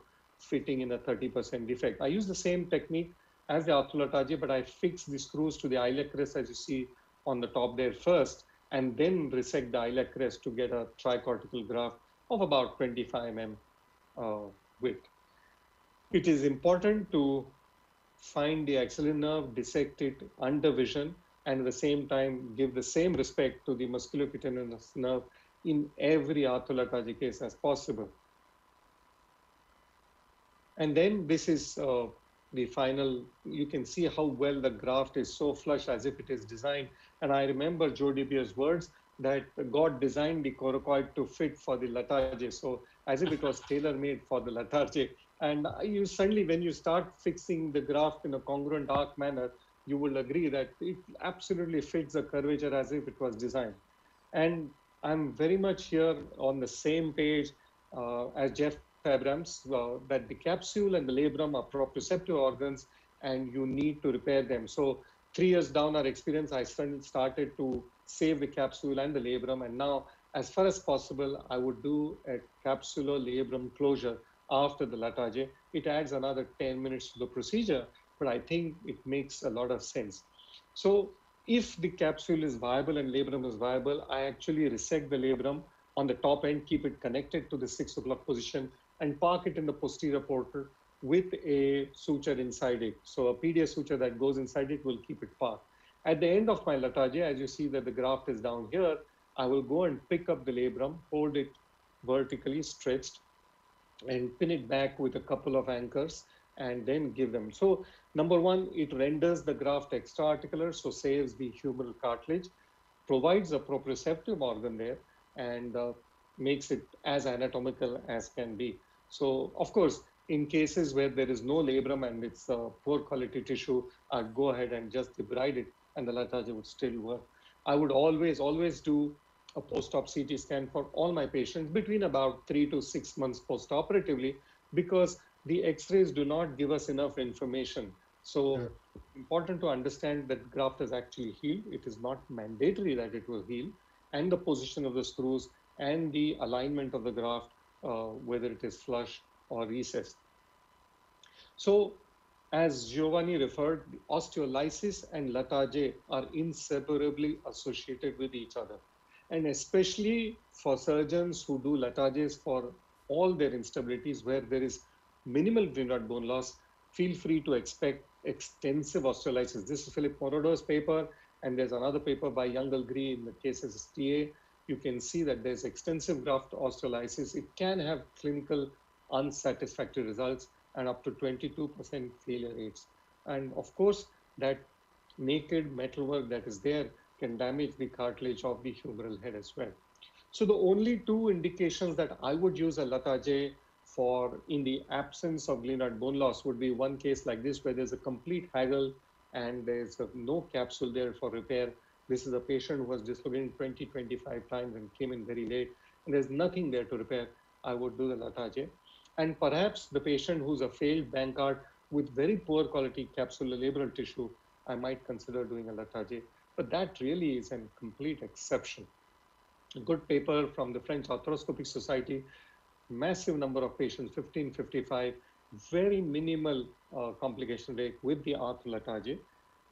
fitting in a 30% defect. I use the same technique as the Arthro-Latarjet, but I fix the screws to the iliac crest as you see on the top there first, and then resect the iliac crest to get a tricortical graft of about 25 mm uh, width. It is important to find the axillary nerve, dissect it under vision, and at the same time give the same respect to the musculocutaneous nerve in every Arthro-Latarjet case as possible. And then this is uh, the final, you can see how well the graft is so flush as if it is designed. And I remember Joe DeBeer's words that God designed the coracoid to fit for the Latarjet. So as if it was tailor-made for the Latarjet. And you suddenly, when you start fixing the graft in a congruent arc manner, you will agree that it absolutely fits the curvature as if it was designed. And I'm very much here on the same page uh, as Jeff Abrams uh, that the capsule and the labrum are proprioceptive organs and you need to repair them. So three years down our experience, I started to save the capsule and the labrum. And now, as far as possible, I would do a capsular labrum closure after the Latarjet. It adds another 10 minutes to the procedure, but I think it makes a lot of sense. So if the capsule is viable and labrum is viable, I actually resect the labrum on the top end, keep it connected to the six o'clock position, and park it in the posterior portal with a suture inside it. So a PDS suture that goes inside it will keep it parked. At the end of my Latarjet, as you see that the graft is down here, I will go and pick up the labrum, hold it vertically stretched, and pin it back with a couple of anchors and then give them. So number one, it renders the graft extra-articular, so saves the humeral cartilage, provides a proprioceptive organ there, and uh, makes it as anatomical as can be. So of course, in cases where there is no labrum and it's a poor quality tissue, I'd go ahead and just debride it and the Latarjet would still work. I would always, always do a post-op CT scan for all my patients between about three to six months post-operatively because the x-rays do not give us enough information. So yeah. important to understand that graft is actually healed. It is not mandatory that it will heal and the position of the screws and the alignment of the graft, uh, whether it is flush or recessed. So as Giovanni referred, osteolysis and Latarjet are inseparably associated with each other. And especially for surgeons who do Latarjets for all their instabilities where there is minimal glenoid bone loss, feel free to expect extensive osteolysis. This is Philippe Moroder's paper, and there's another paper by Youngall Gree in the cases TA you can see that there's extensive graft osteolysis. It can have clinical unsatisfactory results and up to 22% failure rates. And of course, that naked metalwork that is there can damage the cartilage of the humeral head as well. So the only two indications that I would use uh, a Latarjet for in the absence of glenoid bone loss would be one case like this where there's a complete HAGL and there's a, no capsule there for repair this is a patient who was dislocated 20, 25 times and came in very late, and there's nothing there to repair. I would do the Latarjet. And perhaps the patient who's a failed Bankart with very poor quality capsulolabral tissue, I might consider doing a Latarjet. But that really is a complete exception. A good paper from the French Arthroscopic Society, massive number of patients, 15, 55, very minimal uh, complication rate with the Arthro-Latarjet.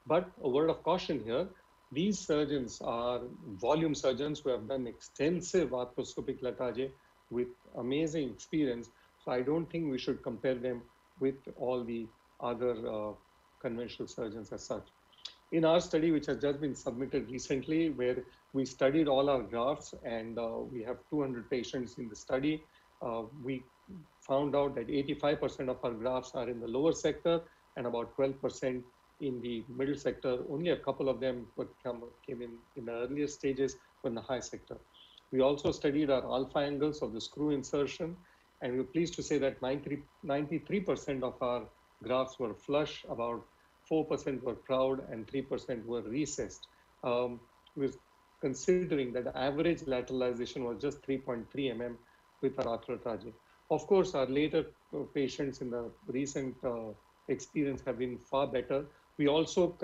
But a word of caution here, these surgeons are volume surgeons who have done extensive arthroscopic Latarjet with amazing experience. So I don't think we should compare them with all the other uh, conventional surgeons as such. In our study, which has just been submitted recently, where we studied all our grafts and uh, we have 200 patients in the study, uh, we found out that 85% of our grafts are in the lower sector and about 12% in the middle sector. Only a couple of them come, came in in the earlier stages in the high sector. We also studied our alpha angles of the screw insertion, and we're pleased to say that 93% of our grafts were flush, about 4% were proud, and 3% were recessed. Um, with considering that the average lateralization was just 3.3 mm with our arthro-Latarjet. Of course, our later uh, patients in the recent uh, experience have been far better. We also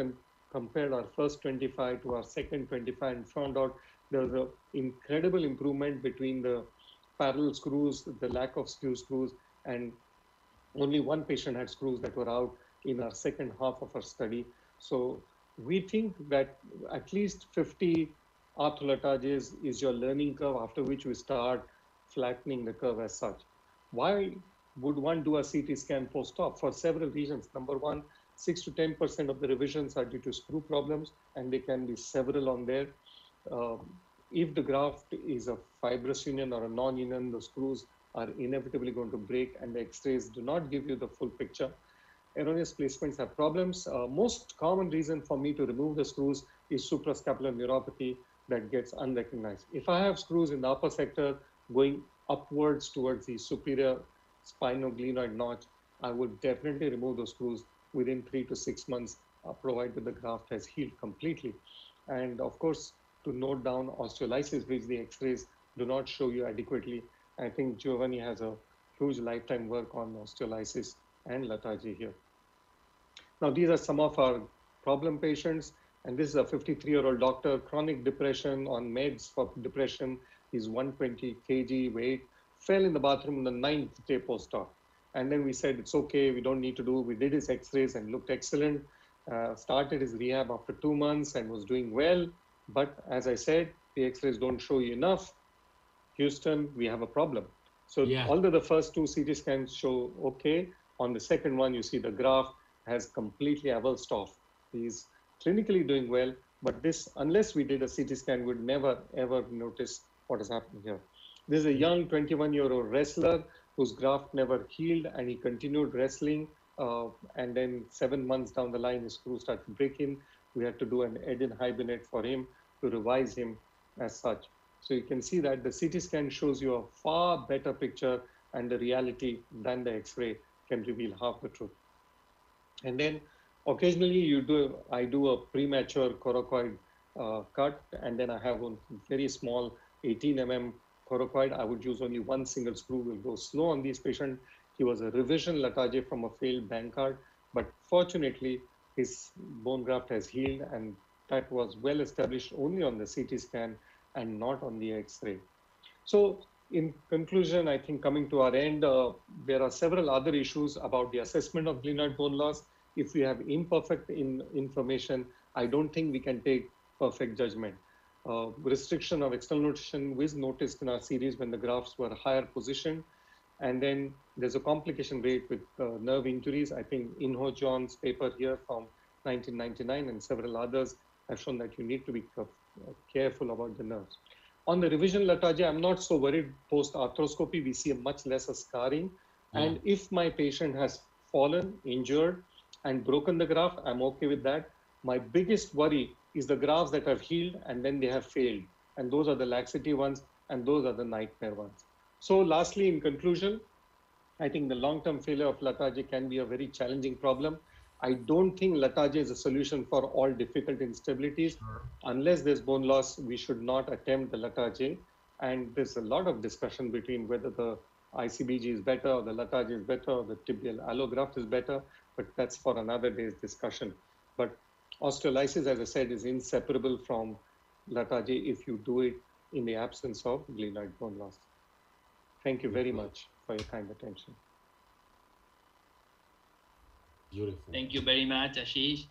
compared our first 25 to our second 25 and found out there was an incredible improvement between the parallel screws, the lack of skew screws, and only one patient had screws that were out in our second half of our study. So we think that at least 50 arthro-Latarjets is your learning curve after which we start flattening the curve as such. Why would one do a CT scan post-op? For several reasons. Number one, 6 to 10% of the revisions are due to screw problems, and there can be several on there. Um, if the graft is a fibrous union or a non-union, the screws are inevitably going to break and the x-rays do not give you the full picture. Erroneous placements have problems. Uh, most common reason for me to remove the screws is suprascapular neuropathy that gets unrecognized. If I have screws in the upper sector going upwards towards the superior spinoglenoid notch, I would definitely remove those screws within three to six months, uh, provided the graft has healed completely. And of course, to note down osteolysis, which the x-rays do not show you adequately. I think Giovanni has a huge lifetime work on osteolysis and Latarjet here. Now, these are some of our problem patients. And this is a 53-year-old doctor, chronic depression on meds for depression. He's 120 kg weight, fell in the bathroom on the ninth day post-op. And then we said, it's okay, we don't need to do, we did his x-rays and looked excellent. Uh, started his rehab after two months and was doing well. But as I said, the x-rays don't show you enough. Houston, we have a problem. So yeah. although the first two CT scans show okay, on the second one, you see the graph has completely avulsed off. He's clinically doing well, but this, unless we did a CT scan, would never ever notice what is happening here. This is a young 21-year-old wrestler whose graft never healed, and he continued wrestling. Uh, and then seven months down the line, his screw started breaking. We had to do an Eden Hybinette for him to revise him as such. So you can see that the CT scan shows you a far better picture and the reality than the X-ray can reveal half the truth. And then occasionally you do, I do a premature coracoid uh, cut, and then I have a very small 18 mm I would use only one single screw, will go slow on these patients. He was a revision Latarjet from a failed Bankart, but fortunately his bone graft has healed and that was well established only on the CT scan and not on the X-ray. So in conclusion, I think coming to our end, uh, there are several other issues about the assessment of glenoid bone loss. If we have imperfect in information, I don't think we can take perfect judgment. Uh, restriction of external nutrition was noticed in our series when the grafts were higher positioned. And then there's a complication rate with uh, nerve injuries. I think Inho John's paper here from 1999 and several others have shown that you need to be careful about the nerves. On the revision Latarjet, I'm not so worried post arthroscopy. We see a much lesser scarring. Mm. And if my patient has fallen, injured, and broken the graft, I'm okay with that. My biggest worry is the grafts that have healed and then they have failed. And those are the laxity ones, and those are the nightmare ones. So, lastly, in conclusion, I think the long term failure of Latarjet can be a very challenging problem. I don't think Latarjet is a solution for all difficult instabilities. Sure. Unless there's bone loss, we should not attempt the Latarjet. And there's a lot of discussion between whether the ICBG is better or the Latarjet is better or the tibial allograft is better, but that's for another day's discussion. But osteolysis, as I said, is inseparable from Latarjet if you do it in the absence of glenoid bone loss. Thank you very much for your kind attention. Beautiful. Thank you very much, Ashish.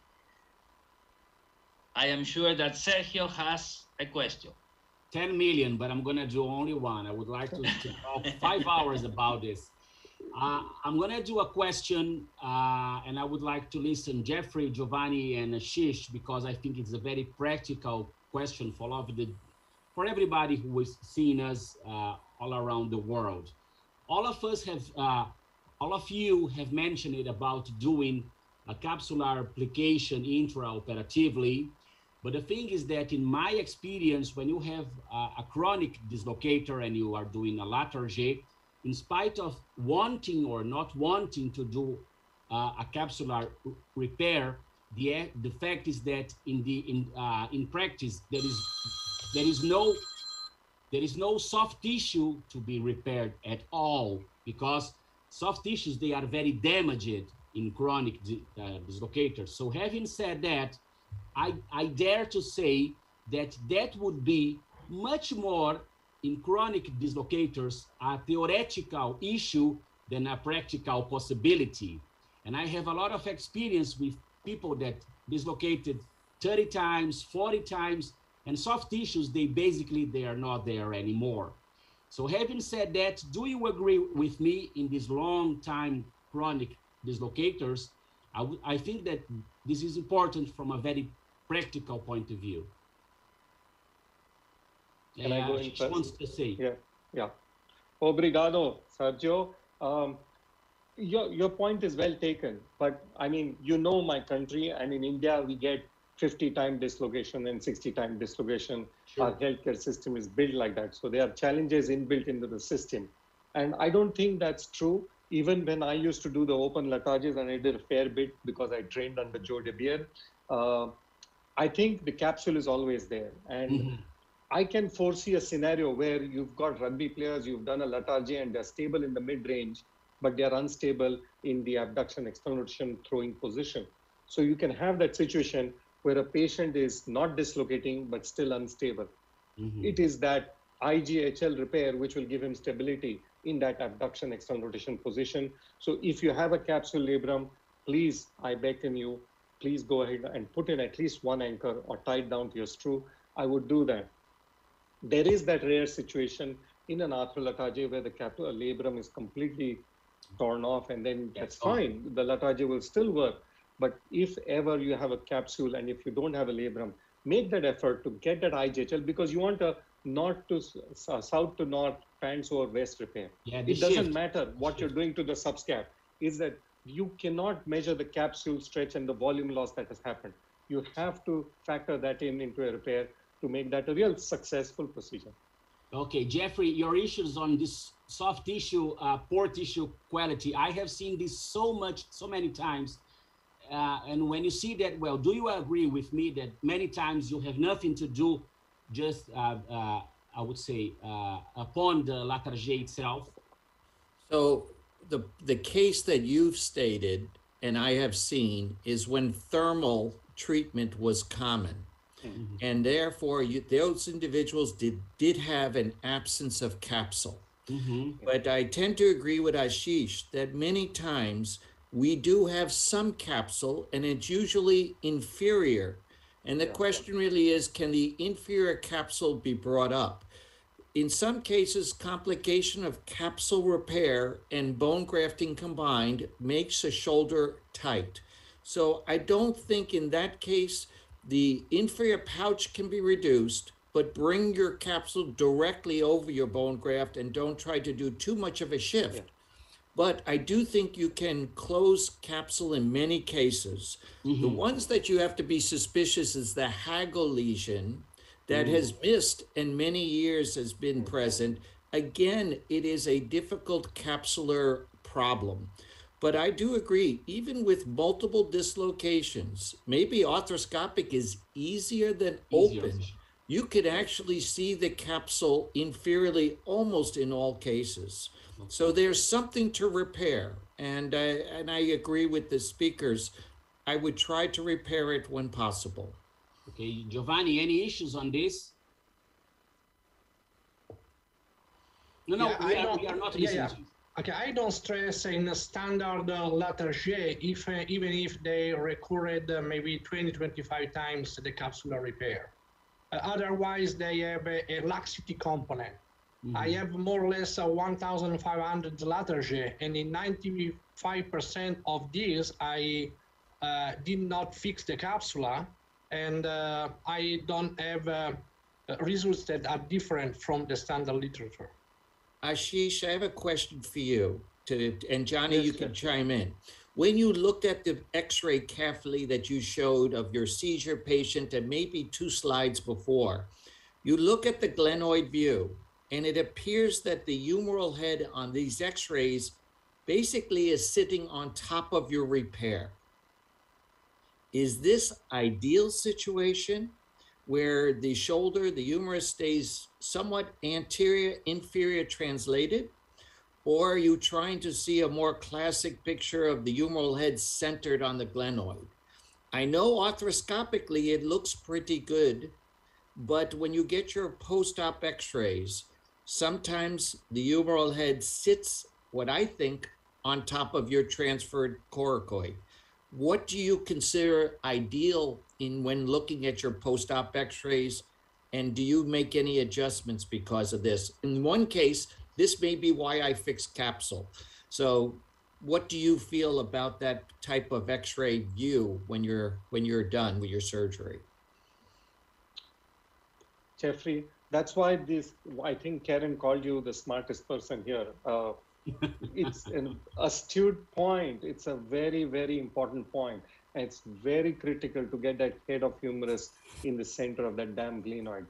I am sure that Sergio has a question. 10 million, but I'm gonna do only one. I would like to, to talk five hours about this. Uh, I'm gonna do a question, uh, and I would like to listen Jeffrey, Giovanni, and Ashish because I think it's a very practical question for all of the, for everybody who is seeing us uh, all around the world. All of us have, uh, all of you have mentioned it about doing a capsular application intraoperatively. But the thing is that in my experience, when you have uh, a chronic dislocator and you are doing a Latarjet, in spite of wanting or not wanting to do uh, a capsular repair, the, the fact is that in the in uh, in practice there is there is no there is no soft tissue to be repaired at all because soft tissues they are very damaged in chronic uh, dislocators. So having said that, I, I dare to say that that would be much more in chronic dislocators a theoretical issue than a practical possibility. And I have a lot of experience with people that dislocated 30 times, 40 times, and soft tissues, they basically, they are not there anymore. So having said that, do you agree with me in this long time chronic dislocators? I, I think that this is important from a very practical point of view. Can I go in she first? wants to say. Yeah, yeah. Obrigado, Sergio. Um, your, your point is well taken, but I mean, you know my country, and in India, we get 50 time dislocation and 60 time dislocation. Our healthcare system is built like that. So there are challenges inbuilt into the system. And I don't think that's true. Even when I used to do the open Latarjets, and I did a fair bit because I trained under Joe DeBeer, uh, I think the capsule is always there. And Mhm. I can foresee a scenario where you've got rugby players, you've done a Latarjet and they're stable in the mid range, but they're unstable in the abduction external rotation, throwing position. So you can have that situation where a patient is not dislocating but still unstable. Mhm. It is that IGHL repair which will give him stability in that abduction external rotation position. So if you have a capsule labrum, please, I beckon you, please go ahead and put in at least one anchor or tie it down to your screw. I would do that. There is that rare situation in an arthroLatarjet where the capsular uh, labrum is completely torn off and then that's fine. The Latarjet will still work. But if ever you have a capsule and if you don't have a labrum, make that effort to get that IGHL because you want a north to s- uh, south to north, pants or vest repair. Yeah, It doesn't shift. matter what shift. you're doing to the subscap. Is that you cannot measure the capsule stretch and the volume loss that has happened. You have to factor that in into a repair to make that a real successful procedure. Okay, Jeffrey, your issues on this soft tissue, uh, poor tissue quality. I have seen this so much, so many times. Uh, and when you see that, well, do you agree with me that many times you have nothing to do, just uh, uh, I would say, uh, upon the Latarjet itself? So the, the case that you've stated and I have seen is when thermal treatment was common. Mhm. And therefore, you, those individuals did, did have an absence of capsule. Mhm. But I tend to agree with Ashish that many times we do have some capsule and it's usually inferior. And the Yeah. question really is can the inferior capsule be brought up? In some cases, complication of capsule repair and bone grafting combined makes a shoulder tight. So I don't think in that case the inferior pouch can be reduced, but bring your capsule directly over your bone graft and don't try to do too much of a shift. Yeah. But I do think you can close capsule in many cases. The Mhm. ones that you have to be suspicious is the HAGL lesion that has missed and many years has been present. Again, it is a difficult capsular problem. But I do agree, even with multiple dislocations, maybe arthroscopic is easier than Easier. open. You could actually see the capsule inferiorly almost in all cases. So there's something to repair. And I, and I agree with the speakers. I would try to repair it when possible. Okay, Giovanni, any issues on this? No, no, Yeah, we, I are, don't- we are not yeah, listening yeah. to you. Okay, I don't stress in a standard uh, Latarjet, if, uh, even if they recurred uh, maybe 20, 25 times the capsular repair. Uh, otherwise, they have a, a laxity component. I Mhm. have more or less uh, 1,500 Latarjet, and in 95% of these, I uh, did not fix the capsula, and uh, I don't have results that are different from the standard literature. Ashish, I have a question for you. To and Johnny, Yes, you can sir. chime in. When you looked at the X-ray carefully that you showed of your seizure patient, and maybe two slides before, you look at the glenoid view, and it appears that the humeral head on these X-rays basically is sitting on top of your repair. Is this ideal situation where the shoulder, the humerus stays somewhat anterior, inferior translated? Or are you trying to see a more classic picture of the humeral head centered on the glenoid? I know arthroscopically it looks pretty good, but when you get your post-op x-rays, sometimes the humeral head sits, what I think, on top of your transferred coracoid. What do you consider ideal in when looking at your post-op x-rays? And do you make any adjustments because of this? In one case, this may be why I fixed capsule. So what do you feel about that type of x-ray view when you're when you're done with your surgery? Jeffrey, that's why this, I think Karen called you the smartest person here. Uh, it's an astute point. It's a very, very important point. And it's very critical to get that head of humerus in the center of that damn glenoid.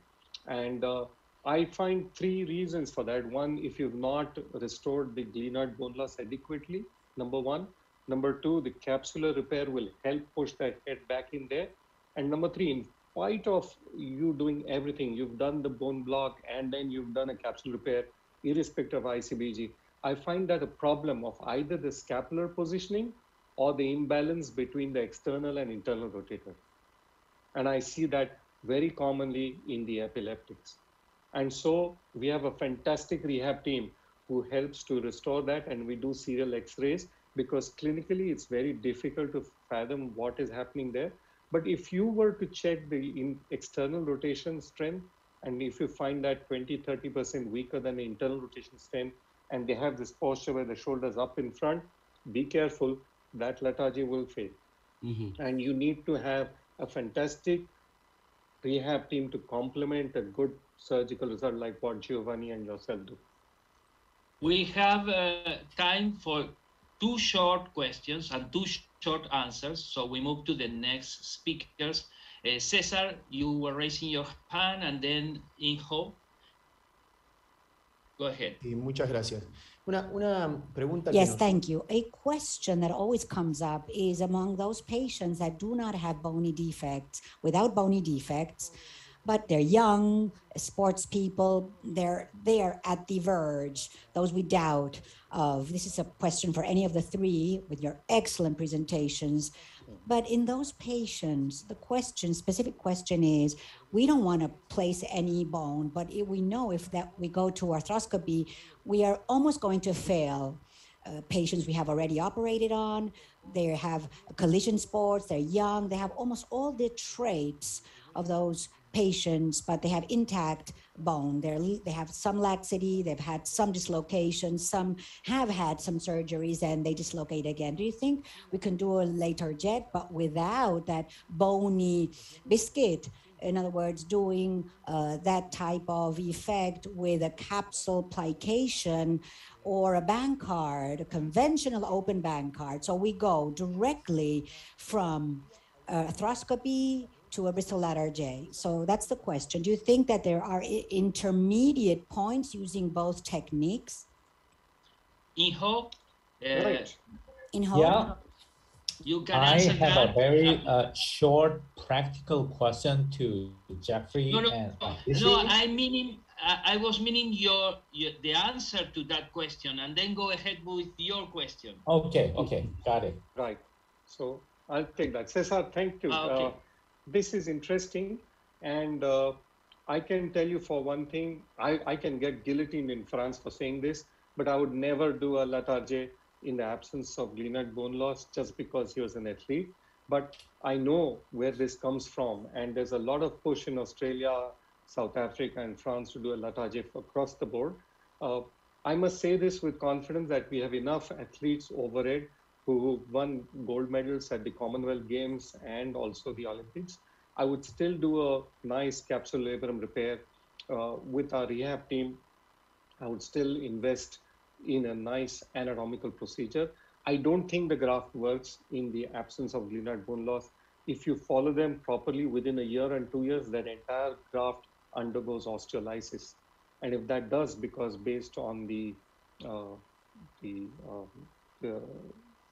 And uh, I find three reasons for that. One, if you've not restored the glenoid bone loss adequately, number one. Number two, the capsular repair will help push that head back in there. And number three, in spite of you doing everything, you've done the bone block and then you've done a capsule repair, irrespective of ICBG, I find that a problem of either the scapular positioning or the imbalance between the external and internal rotator. And I see that very commonly in the epileptics. And so we have a fantastic rehab team who helps to restore that, and we do serial x rays because clinically it's very difficult to fathom what is happening there. But if you were to check the external rotation strength, and if you find that 20 30% weaker than the internal rotation strength, and they have this posture where the shoulders up in front, be careful that Latarjet will fail. Mhm. And you need to have a fantastic rehab team to complement a good surgical result like what Giovanni and yourself do. We have uh, time for two short questions and two sh- short answers. So we move to the next speakers. Uh, Cesar, you were raising your hand, and then Inho. Go ahead. Y muchas gracias. Una, una pregunta que Yes, nos- thank you. A question that always comes up is among those patients that do not have bony defects, without bony defects, but they're young, sports people, they're they're at the verge. Those we doubt of. This is a question for any of the three with your excellent presentations. But in those patients, the question, specific question is, we don't want to place any bone, but we know if that we go to arthroscopy, we are almost going to fail uh, patients we have already operated on. They have collision sports, they're young, they have almost all the traits of those patients, but they have intact bone. They're, they have some laxity, they've had some dislocations, some have had some surgeries and they dislocate again. Do you think we can do a Latarjet, but without that bony biscuit? In other words, doing uh, that type of effect with a capsule plication or a Bankart, a conventional open Bankart. So we go directly from uh, arthroscopy to a Bristow-Latarjet. So that's the question. Do you think that there are i- intermediate points using both techniques Inho, uh, Right. Inho? Yeah, you can I have that. a very uh, short practical question to Jeffrey No, no, and no, no, I meaning I, I was meaning your, your the answer to that question, and then go ahead with your question. Okay, okay, got it. Right. So I'll take that. Cesar, thank you. Ah, okay. This is interesting. And uh, I can tell you for one thing, I, I can get guillotined in France for saying this, but I would never do a Latarjet in the absence of glenoid bone loss just because he was an athlete. but I know where this comes from. And there's a lot of push in Australia, South Africa, and France to do a Latarjet across the board. Uh, I must say this with confidence that we have enough athletes overhead who won gold medals at the Commonwealth Games and also the Olympics. I would still do a nice capsule labrum repair uh, with our rehab team. I would still invest in a nice anatomical procedure. I don't think the graft works in the absence of glenoid bone loss. If you follow them properly within a year and two years, that entire graft undergoes osteolysis. And if that does, because based on the, uh, the, uh, the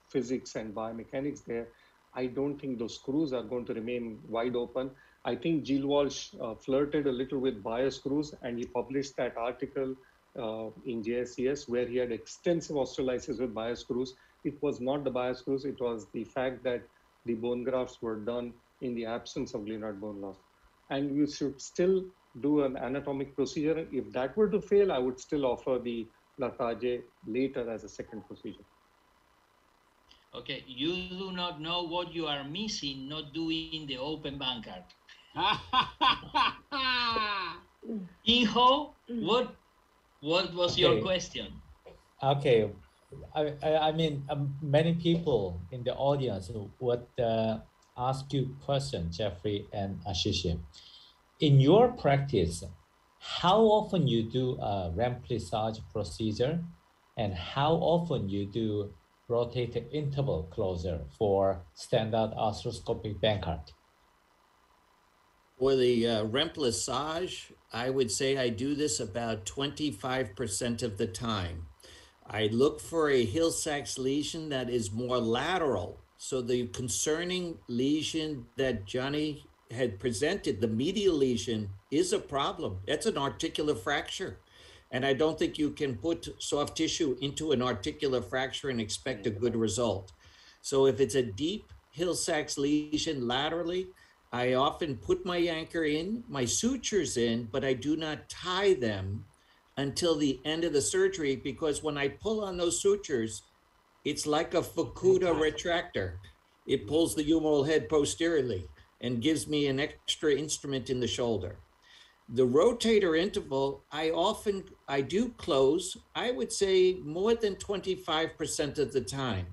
physics and biomechanics there, I don't think those screws are going to remain wide open. I think Gilles Walch uh, flirted a little with bias screws and he published that article uh, in JSES where he had extensive osteolysis with bias screws. It was not the bias screws, it was the fact that the bone grafts were done in the absence of glenoid bone loss. And you should still do an anatomic procedure. If that were to fail, I would still offer the Latarjet later as a second procedure. Okay, you do not know what you are missing not doing the open Bankart. Inho, what what was your question? Okay, I, I, I mean, um, many people in the audience would uh, ask you question, Jeffrey and Ashish. In your practice, how often you do a remplissage procedure, and how often you do rotator interval closure for standard arthroscopic Bankart? For the uh, remplissage, I would say I do this about 25% of the time. I look for a Hill Sachs lesion that is more lateral. So the concerning lesion that Johnny had presented, the medial lesion, is a problem. That's an articular fracture. And I don't think you can put soft tissue into an articular fracture and expect a good result. So if it's a deep Hill Sachs lesion laterally, I often put my anchor in, my sutures in, but I do not tie them until the end of the surgery because when I pull on those sutures, it's like a Fukuda retractor. It pulls the humeral head posteriorly and gives me an extra instrument in the shoulder. The rotator interval, I often I do close, I would say more than 25% of the time.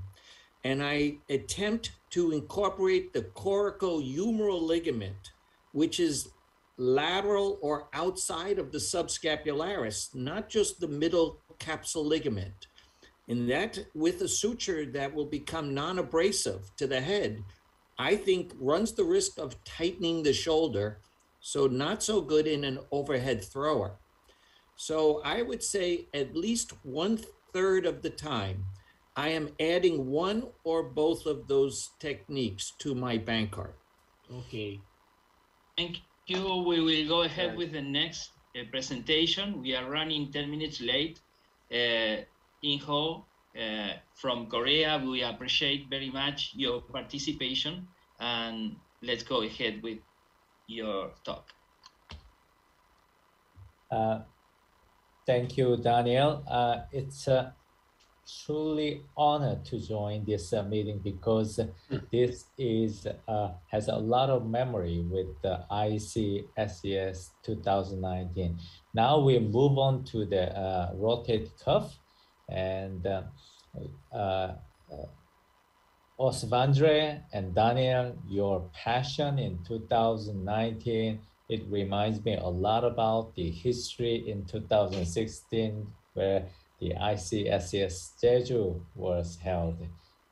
And I attempt to incorporate the coracohumeral ligament, which is lateral or outside of the subscapularis, not just the middle capsule ligament. And that, with a suture that will become non abrasive to the head, I think runs the risk of tightening the shoulder. So, not so good in an overhead thrower. So, I would say at least one third of the time, I am adding one or both of those techniques to my Bankart. Okay. Thank you. We will go ahead with the next uh, presentation. We are running 10 minutes late. Uh, Inho uh, from Korea, we appreciate very much your participation and let's go ahead with your talk. Uh, thank you, Daniel. Uh, it's a truly honor to join this uh, meeting because this is uh, has a lot of memory with the ICSES 2019. Now we move on to the uh, rotate cuff and uh, uh, Osvandré and Daniel, your passion in 2019, it reminds me a lot about the history in 2016 where the ICSES Jeju was held.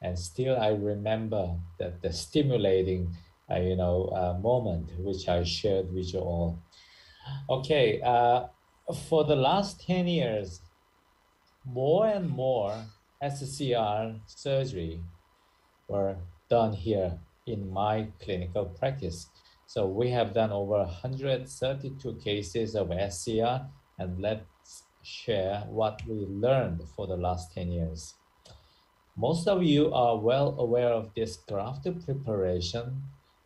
And still I remember that the stimulating, uh, you know, uh, moment which I shared with you all. Okay, uh, for the last 10 years, more and more SCR surgery were done here in my clinical practice. So we have done over 132 cases of SCR and let's share what we learned for the last 10 years. Most of you are well aware of this graft preparation.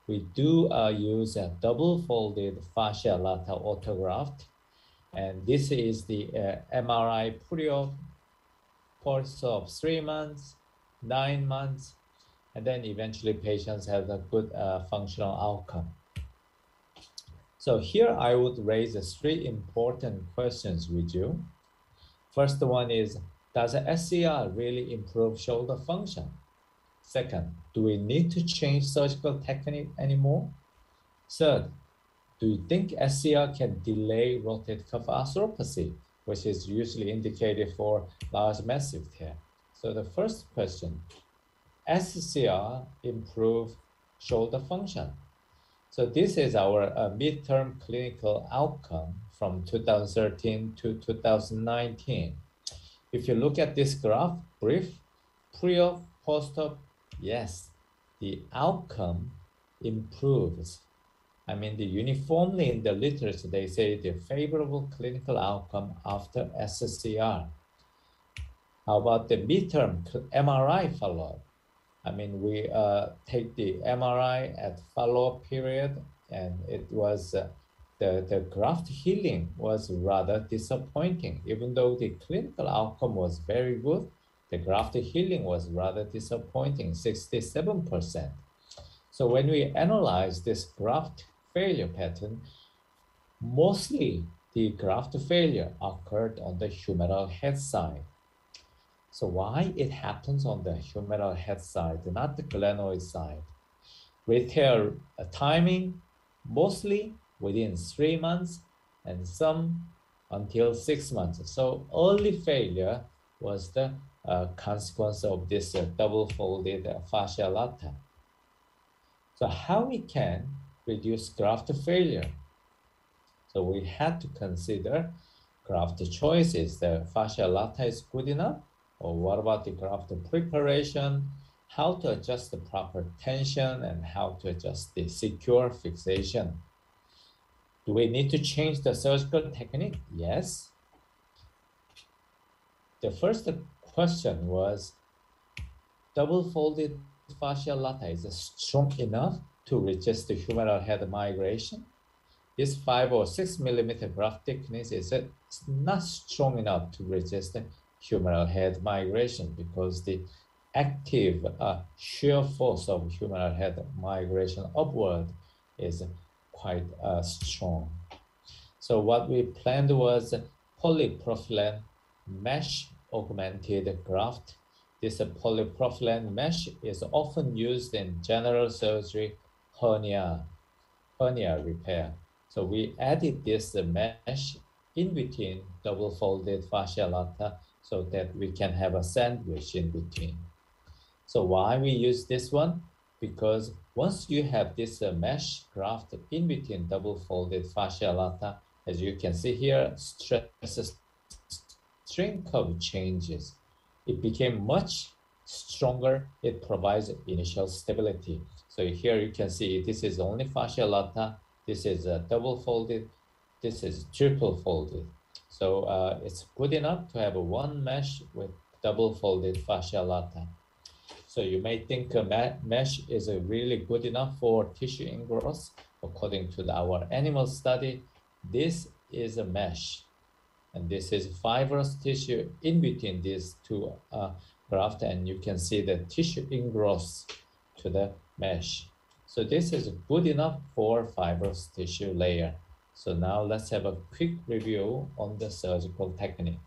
We do uh, use a double folded fascia lata autograft. And this is the uh, MRI period course of three months, nine months, and then eventually patients have a good uh, functional outcome. So here I would raise three important questions with you. First one is, does SCR really improve shoulder function? Second, do we need to change surgical technique anymore? Third, do you think SCR can delay rotator cuff arthropathy, which is usually indicated for large massive tear? So the first question, SCR improve shoulder function. So this is our uh, midterm clinical outcome from 2013 to 2019. If you look at this graph, brief, pre-op, post-op, yes, the outcome improves. I mean, the uniformly in the literature, they say the favorable clinical outcome after SSCR. How about the midterm MRI follow-up? I mean, we uh, take the MRI at follow-up period, and it was uh, the, the graft healing was rather disappointing. Even though the clinical outcome was very good, the graft healing was rather disappointing, 67%. So when we analyze this graft failure pattern, mostly the graft failure occurred on the humeral head side. So why it happens on the humeral head side, not the glenoid side? Repair uh, timing, mostly within three months and some until six months. So early failure was the uh, consequence of this uh, double-folded fascia lata. So how we can reduce graft failure? So we had to consider graft choices. The fascia lata is good enough or what about the graft preparation, how to adjust the proper tension and how to adjust the secure fixation. Do we need to change the surgical technique? Yes. The first question was, double-folded fascia lata is strong enough to resist the humeral head migration? This five or six millimeter graft thickness is not strong enough to resist humeral head migration because the active uh, shear force of humeral head migration upward is quite uh, strong. So what we planned was polypropylene mesh augmented graft. This polypropylene mesh is often used in general surgery hernia, hernia repair. So we added this mesh in between double folded fascia lata so that we can have a sandwich in between. So why we use this one? Because once you have this uh, mesh graft in between double folded fascia lata, as you can see here, stress strain curve changes. It became much stronger. It provides initial stability. So here you can see this is only fascia lata. This is a double folded. This is triple folded. So uh, it's good enough to have a one mesh with double folded fascia lata. So you may think a mesh is a really good enough for tissue ingrowth. According to the, our animal study, this is a mesh. And this is fibrous tissue in between these two uh, graft, and you can see the tissue ingrowth to the mesh. So this is good enough for fibrous tissue layer. So now let's have a quick review on the surgical technique.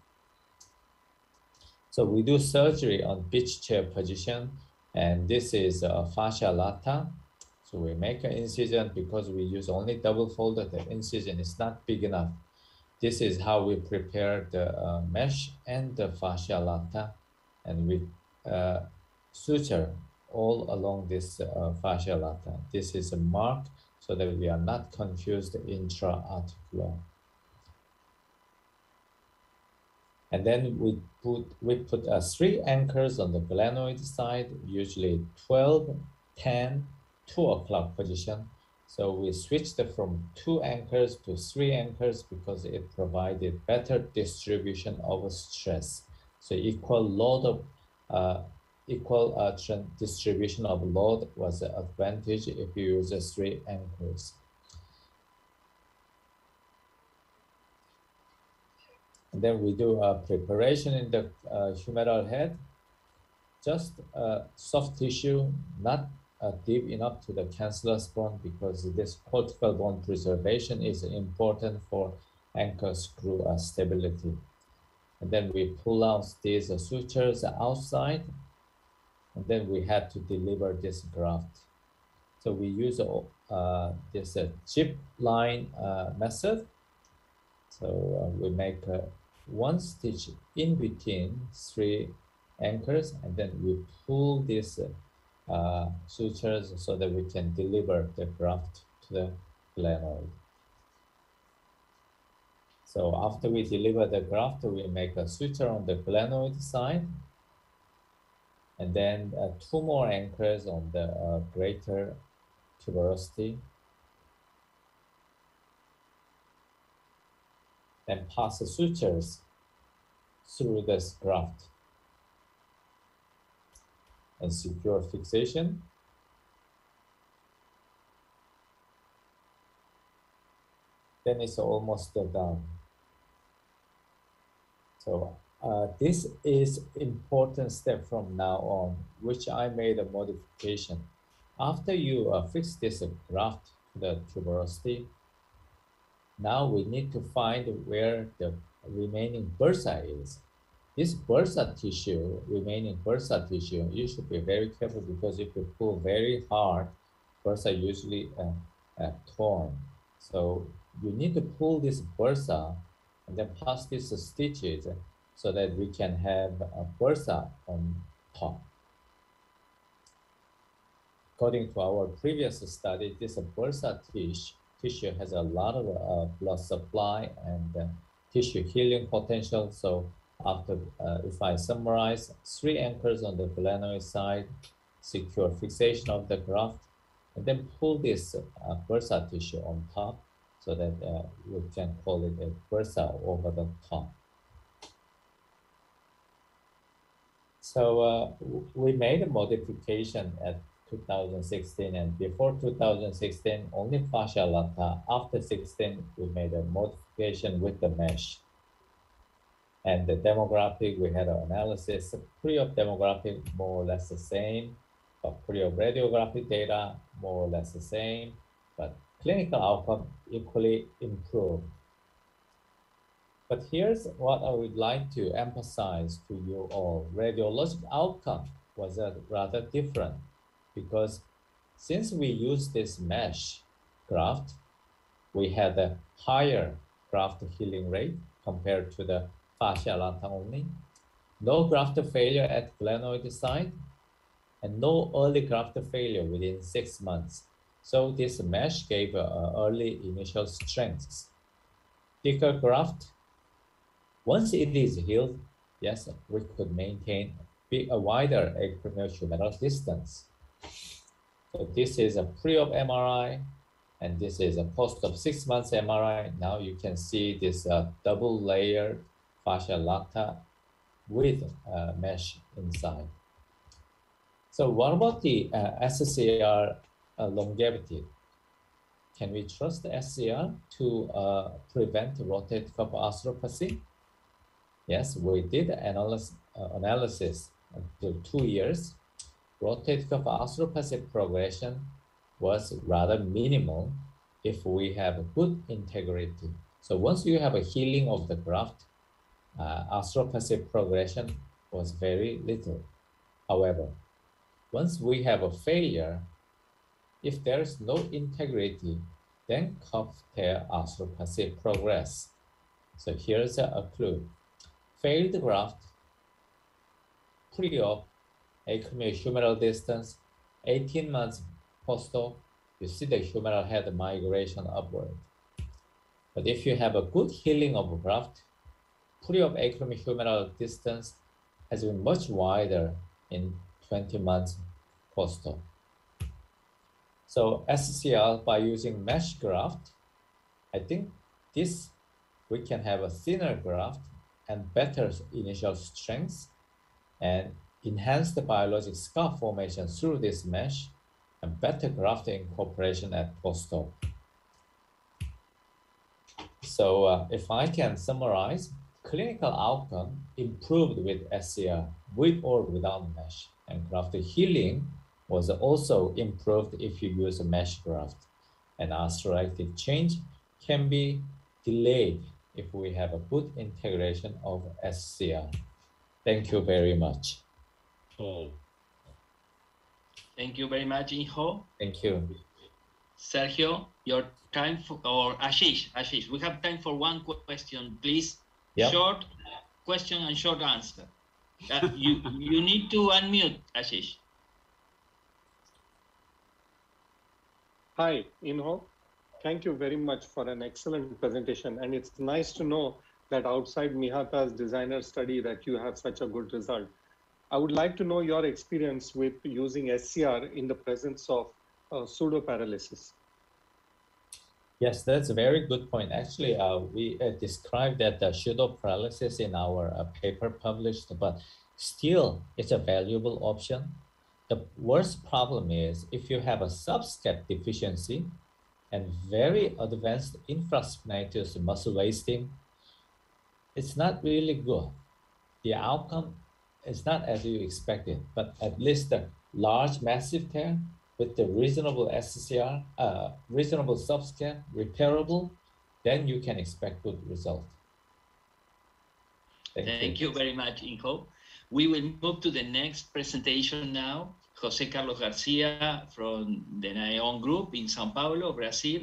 So we do surgery on beach chair position, and this is a fascia lata. So we make an incision because we use only double folded, the incision is not big enough. This is how we prepare the uh, mesh and the fascia lata, and we uh, suture all along this uh, fascia lata. This is a mark so that we are not confused intra-articular. And then we put, we put uh, three anchors on the glenoid side, usually 12, 10, 2 o'clock position. So we switched from two anchors to three anchors because it provided better distribution of stress. So equal load of uh, equal uh, distribution of load was an advantage if you use three anchors. And then we do a preparation in the uh, humeral head. just soft tissue, not uh, deep enough to the cancellous bone because this cortical bone preservation is important for anchor screw stability. And then we pull out these sutures outside, and then we had to deliver this graft. So we use uh, this uh, chip line uh, method. So uh, we make uh, one stitch in between three anchors, and then we pull these uh, sutures so that we can deliver the graft to the glenoid. So after we deliver the graft, we make a suture on the glenoid side, and then uh, two more anchors on the uh, greater tuberosity. Then pass the sutures through this graft and secure fixation. Then it's almost done. So uh, this is important step from now on, which I made a modification. After you uh, fix this graft to the tuberosity, now we need to find where the remaining bursa is. This bursa tissue, remaining bursa tissue, you should be very careful because if you pull very hard, bursa usually uh, uh, torn. So you need to pull this bursa and then pass these stitches so that we can have a bursa on top. According to our previous study, this bursa tissue, tissue has a lot of uh, blood supply and uh, tissue healing potential. So after, uh, if I summarize, three anchors on the glenoid side, secure fixation of the graft, and then pull this uh, bursa tissue on top so that uh, we can call it a bursa over the top. So uh, we made a modification at 2016 and before 2016 only fascia lata. After 16 we made a modification with the mesh. And the demographic we had an analysis pre-op demographic more or less the same, but pre-op radiographic data more or less the same, but clinical outcome equally improved. But here's what I would like to emphasize to you all. Radiologic outcome was rather different because since we use this mesh graft, we had a higher graft healing rate compared to the fascia lata only. No graft failure at glenoid site and no early graft failure within six months. So this mesh gave uh, early initial strengths. Thicker graft once it is healed, yes, we could maintain a wider acromial distance. So this is a pre-op MRI, and this is a post-op six months MRI. Now you can see this uh, double layered fascia lata with uh, mesh inside. So what about the uh, SCR uh, longevity? Can we trust the SCR to uh, prevent rotator cuff arthropathy? Yes, we did analysis, uh, analysis until two years. Cuff arthropathy progression was rather minimal if we have good integrity. So once you have a healing of the graft, uh, arthropathy progression was very little. However, once we have a failure, if there is no integrity, then cuff tear arthropathy progress. So here's a, a clue failed graft, pre-op, acromial distance, 18 months post-op, you see the humeral head migration upward. But if you have a good healing of graft, pre-op acromial distance has been much wider in 20 months post-op. So SCL by using mesh graft, I think this we can have a thinner graft and better initial strength and enhance the biologic scar formation through this mesh and better grafting incorporation at post-op. So uh, if I can summarize, clinical outcome improved with SCR with or without mesh. And graft healing was also improved if you use a mesh graft. And osteoarthritis change can be delayed if we have a good integration of SCR. Thank you very much. Oh, Thank you very much, Inho. Thank you. Sergio, your time for, or Ashish, Ashish, we have time for one qu- question, please. Yeah. Short question and short answer. Uh, you, you need to unmute, Ashish. Hi, Inho. Thank you very much for an excellent presentation. And it's nice to know that outside Mihata's designer study that you have such a good result. I would like to know your experience with using SCR in the presence of uh, pseudo-paralysis. Yes, that's a very good point. Actually, uh, we uh, described that the pseudo paralysis in our uh, paper published, but still it's a valuable option. The worst problem is if you have a subscap deficiency and very advanced infraspinatus muscle wasting, it's not really good. The outcome is not as you expected, but at least the large massive tear with the reasonable SCR, uh, reasonable subscap, repairable, then you can expect good result. Thank you very much, Inho. We will move to the next presentation now. Jose Carlos Garcia from the NION Group in Sao Paulo, Brazil.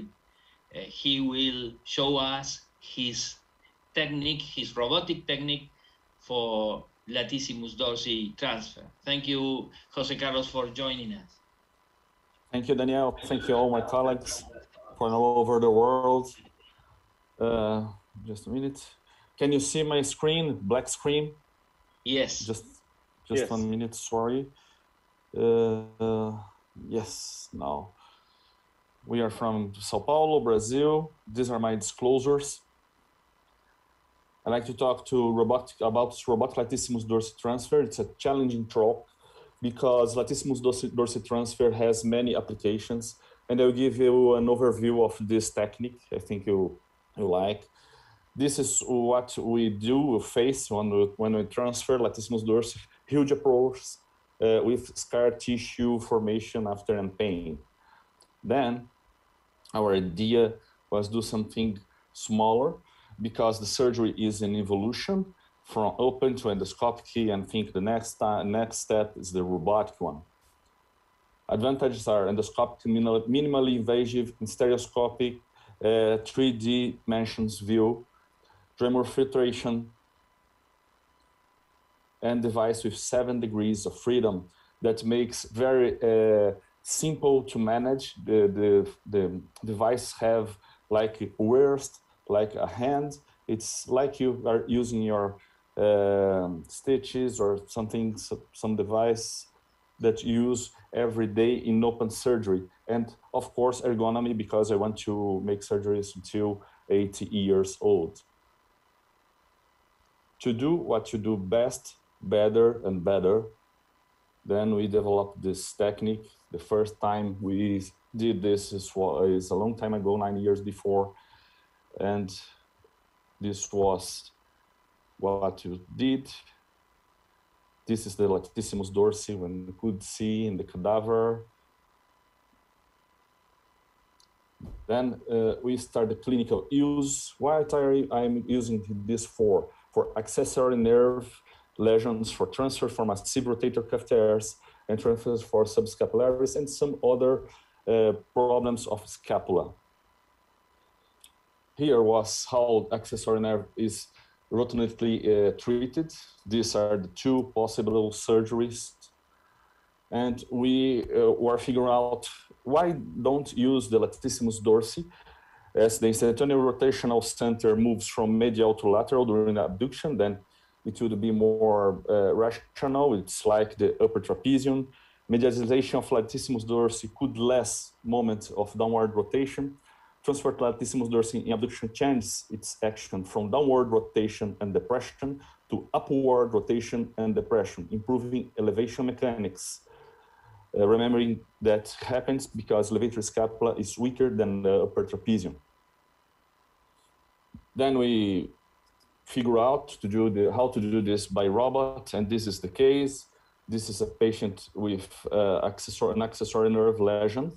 Uh, he will show us his technique, his robotic technique for latissimus dorsi transfer. Thank you, Jose Carlos, for joining us. Thank you, Daniel. Thank you, all my colleagues from all over the world. Uh, just a minute. Can you see my screen, black screen? Yes. Just, just Yes. one minute. Sorry. Uh, yes. Now, we are from Sao Paulo, Brazil. These are my disclosures. I like to talk to robotic about robotic latissimus dorsi transfer. It's a challenging talk because latissimus dorsi, dorsi transfer has many applications, and I'll give you an overview of this technique. I think you you like. This is what we do we face when we, when we transfer latissimus dorsi, huge approach uh, with scar tissue formation after and pain. Then our idea was do something smaller because the surgery is an evolution from open to endoscopic and think the next time, next step is the robotic one. Advantages are endoscopic, minimal, minimally invasive, and stereoscopic, uh, 3D dimensions view, tremor filtration, and device with seven degrees of freedom that makes very uh, simple to manage. The, the, the device have like a wrist, like a hand. It's like you are using your um, stitches or something, so- some device that you use every day in open surgery. And of course, ergonomy, because I want to make surgeries until 80 years old. To do what you do best, better and better, then we developed this technique. The first time we did this is, is a long time ago, nine years before. And this was what you did. This is the latissimus dorsi when you could see in the cadaver. Then uh, we start the clinical use. Are I'm using this for? For accessory nerve lesions, for transfer for massive rotator cuff tears, and transfers for subscapularis, and some other uh, problems of scapula. Here was how accessory nerve is routinely uh, treated. These are the two possible surgeries. And we uh, were figuring out why don't use the latissimus dorsi as the instantaneous rotational center moves from medial to lateral during abduction, then it would be more uh, rational. It's like the upper trapezium. Medialization of latissimus dorsi could less moment of downward rotation. Transfer latissimus dorsi in abduction changes its action from downward rotation and depression to upward rotation and depression, improving elevation mechanics. Uh, remembering that happens because levator scapula is weaker than the upper trapezium. Then we figure out to do the how to do this by robot, and this is the case. This is a patient with uh, accessor an accessory nerve lesion,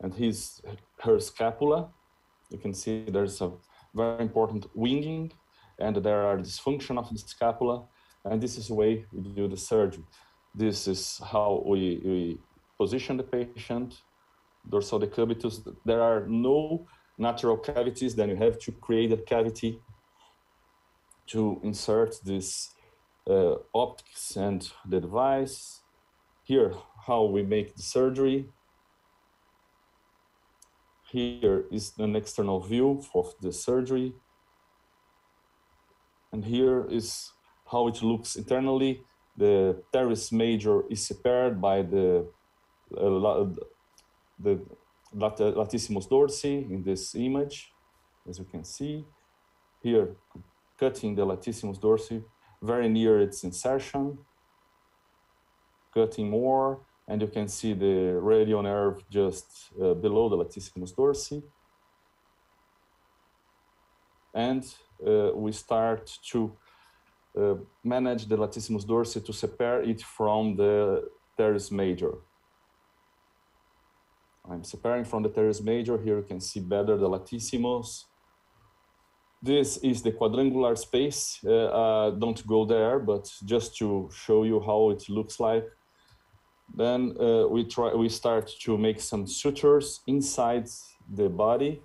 and his her scapula. You can see there's a very important winging, and there are dysfunction of the scapula, and this is the way we do the surgery. This is how we, we position the patient, dorsal decubitus. There are no natural cavities, then you have to create a cavity to insert this uh, optics and the device. Here, how we make the surgery. Here is an external view of the surgery. And here is how it looks internally. The teres major is separated by the uh, the lat latissimus dorsi in this image, as you can see. Here, cutting the latissimus dorsi very near its insertion, cutting more, and you can see the radial nerve just uh, below the latissimus dorsi. And uh, we start to uh, manage the latissimus dorsi to separate it from the teres major. I'm separating from the teres major. Here you can see better the latissimus. This is the quadrangular space. Uh, uh, don't go there, but just to show you how it looks like. Then uh, we try. We start to make some sutures inside the body.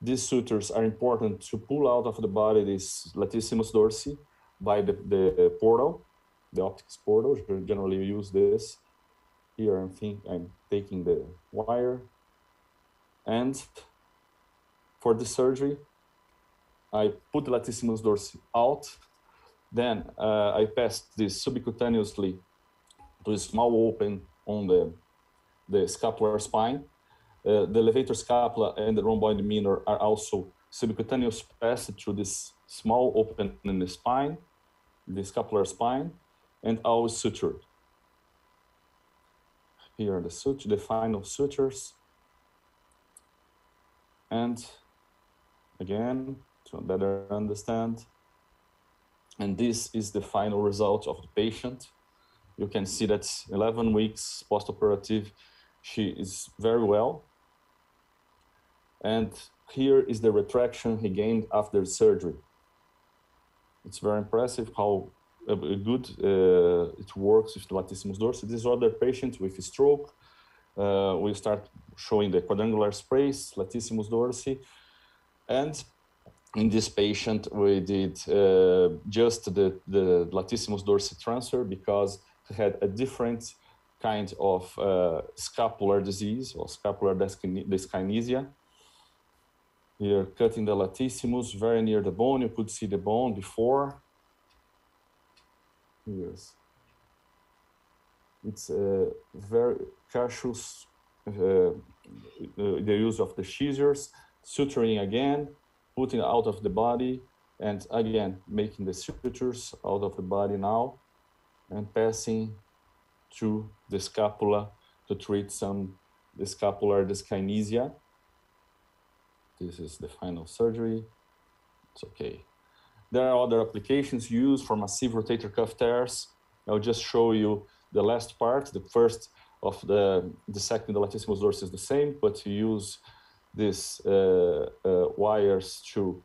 These sutures are important to pull out of the body this latissimus dorsi by the, the portal, the optics portal. You generally use this. Here I'm think I'm taking the wire, and for the surgery, I put the latissimus dorsi out. Then uh, I passed this subcutaneously to a small open on the, the scapular spine. Uh, the levator scapula and the rhomboid minor are also subcutaneous passed through this small open in the spine, the scapular spine, and always sutured. Here are the suture, the final sutures. And again, to better understand. And this is the final result of the patient. You can see that 11 weeks post-operative, she is very well. And here is the retraction he gained after surgery. It's very impressive how uh, good uh, it works with the latissimus dorsi. This other patient with stroke, uh, we start showing the quadrangular space, latissimus dorsi, and in this patient, we did uh, just the, the latissimus dorsi transfer because he had a different kind of uh, scapular disease or scapular dyskinesia. Here, cutting the latissimus very near the bone. You could see the bone before. Yes. It's a very cautious, uh, the use of the scissors, suturing again, putting out of the body and again making the sutures out of the body now and passing through the scapula to treat some scapular dyskinesia. This is the final surgery. It's okay. There are other applications used for massive rotator cuff tears. I'll just show you the last part. The first of the, second the latissimus dorsi is the same, but you use these uh, uh, wires to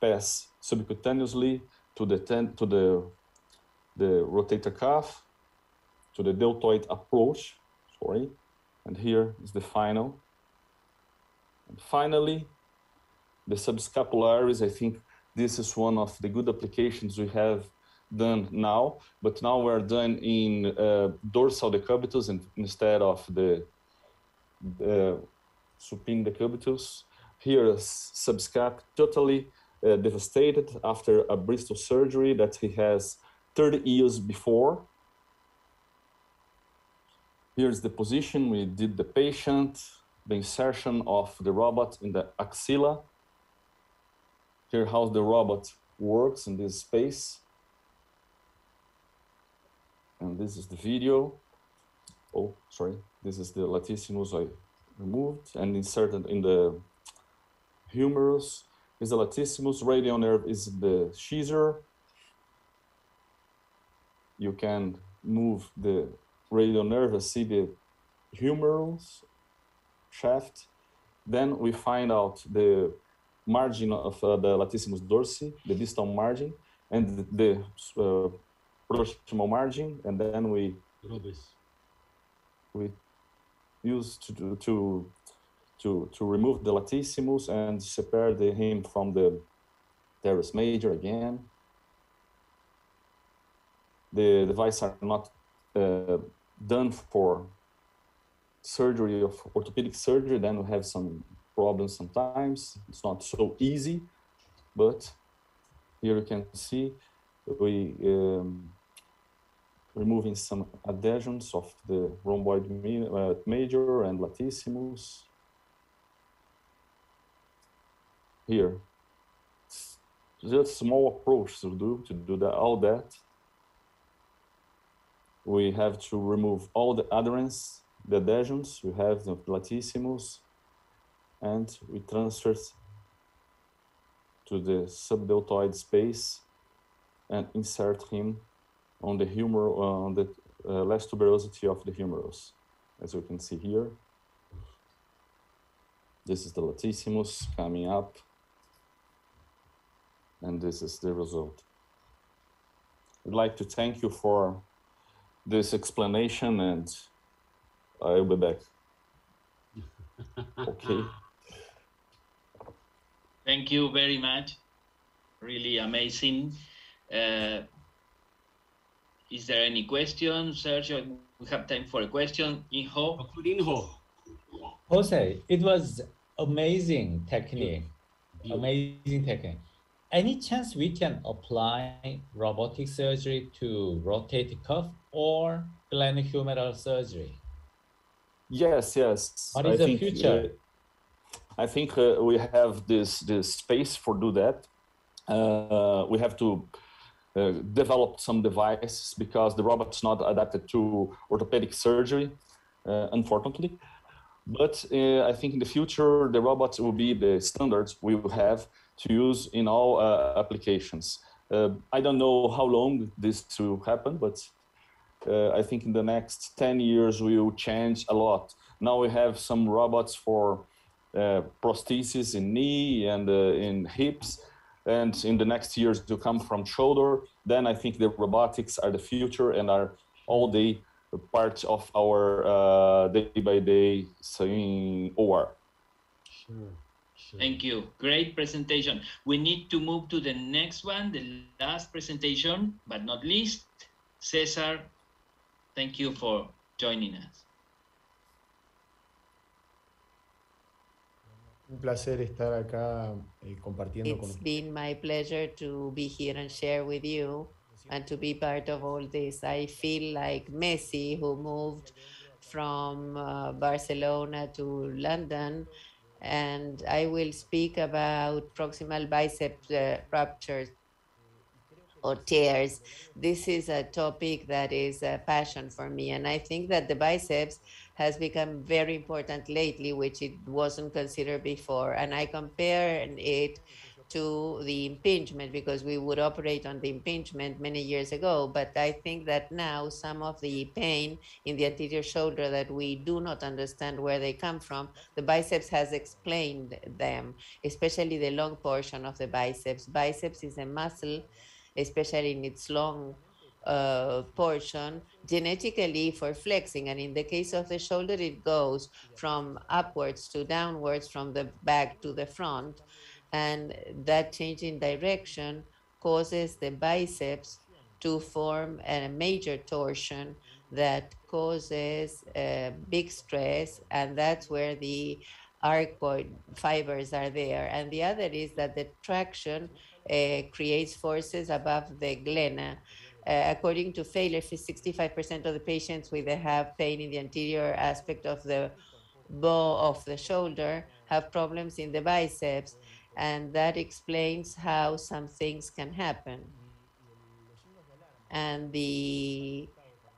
pass subcutaneously to the ten, to the the rotator cuff to the deltoid approach. Sorry, and here is the final. And finally, the subscapularis. I think this is one of the good applications we have done now, but now we're done in uh, dorsal decubitus and instead of the, the supine decubitus. Here, subscap totally uh, devastated after a Bristow surgery that he has 30 years before. Here's the position we did the patient, the insertion of the robot in the axilla. Here how the robot works in this space. And this is the video. Oh, sorry. This is the latissimus I removed and inserted in the humerus. is the latissimus, radial nerve is the scissor. You can move the radial nerve and see the humerus shaft. Then we find out the margin of uh, the latissimus dorsi, the distal margin, and the uh, proximal margin, and then we Rubis. we use to to to to remove the latissimus and separate him from the teres major again. The device are not uh, done for surgery of orthopedic surgery. Then we have some problems sometimes. It's not so easy, but here you can see we um, removing some adhesions of the rhomboid uh, major and latissimus. Here, just small approach to do to do that all that. We have to remove all the adherents, the adhesions. We have the latissimus, and we transfer to the subdeltoid space and insert him on the humor uh, on the uh, less tuberosity of the humerus, as you can see here. This is the latissimus coming up, and this is the result. I'd like to thank you for this explanation, and I'll be back. Okay. Thank you very much. Really amazing. Uh, is there any question, Sergio? We have time for a question. Inho? Dr. Inho. Jose, it was amazing technique. Beautiful. Amazing technique. Any chance we can apply robotic surgery to rotator cuff or glenohumeral surgery? Yes, yes. What is the future? uh, I think uh, we have this this space for do that. Uh, we have to uh, develop some devices because the robot's not adapted to orthopedic surgery, uh, unfortunately. But uh, I think in the future the robots will be the standards we will have to use in all uh, applications. I don't know how long this will happen, but I think in the next 10 years we will change a lot. Now we have some robots for prosthesis in knee and in hips, and in the next years to come from shoulder. Then I think the robotics are the future and are all day part of our uh, day by day saying OR. Sure. Sure. Thank you. Great presentation. We need to move to the next one, the last presentation, but not least, Cesar. Thank you for joining us. Un placer estar acá eh, compartiendo con It's ustedes. been my pleasure to be here and share with you and to be part of all this. I feel like Messi, who moved from uh, Barcelona to London, and I will speak about proximal bicep uh, ruptures or tears. This is a topic that is a passion for me, and I think that the biceps has become very important lately, which it wasn't considered before. And I compare it to the impingement because we would operate on the impingement many years ago. But I think that now some of the pain in the anterior shoulder that we do not understand where they come from, the biceps has explained them, especially the long portion of the biceps. Biceps is a muscle, especially in its long uh, portion genetically for flexing. And in the case of the shoulder, it goes from upwards to downwards, from the back to the front. And that change in direction causes the biceps to form a major torsion that causes uh, big stress. And that's where the arcuate fibers are there. And the other is that the traction uh, creates forces above the glena. Uh, according to Failer, 65% of the patients with have pain in the anterior aspect of the bow of the shoulder have problems in the biceps, and that explains how some things can happen. And the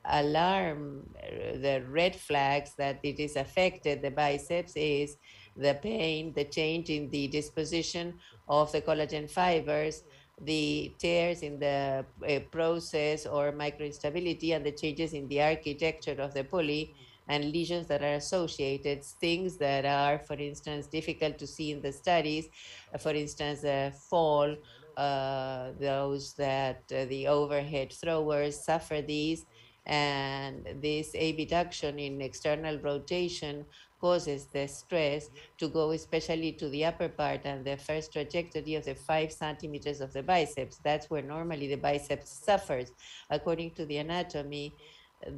alarm, uh, the red flags that it is affected, the biceps, is the pain, the change in the disposition of the collagen fibers, the tears in the uh, process or microinstability and the changes in the architecture of the pulley and lesions that are associated, things that are, for instance, difficult to see in the studies, uh, for instance, a fall, uh, those that uh, the overhead throwers suffer these, and this abduction in external rotation causes the stress to go especially to the upper part and the first trajectory of the five centimeters of the biceps. That's where normally the biceps suffers. According to the anatomy,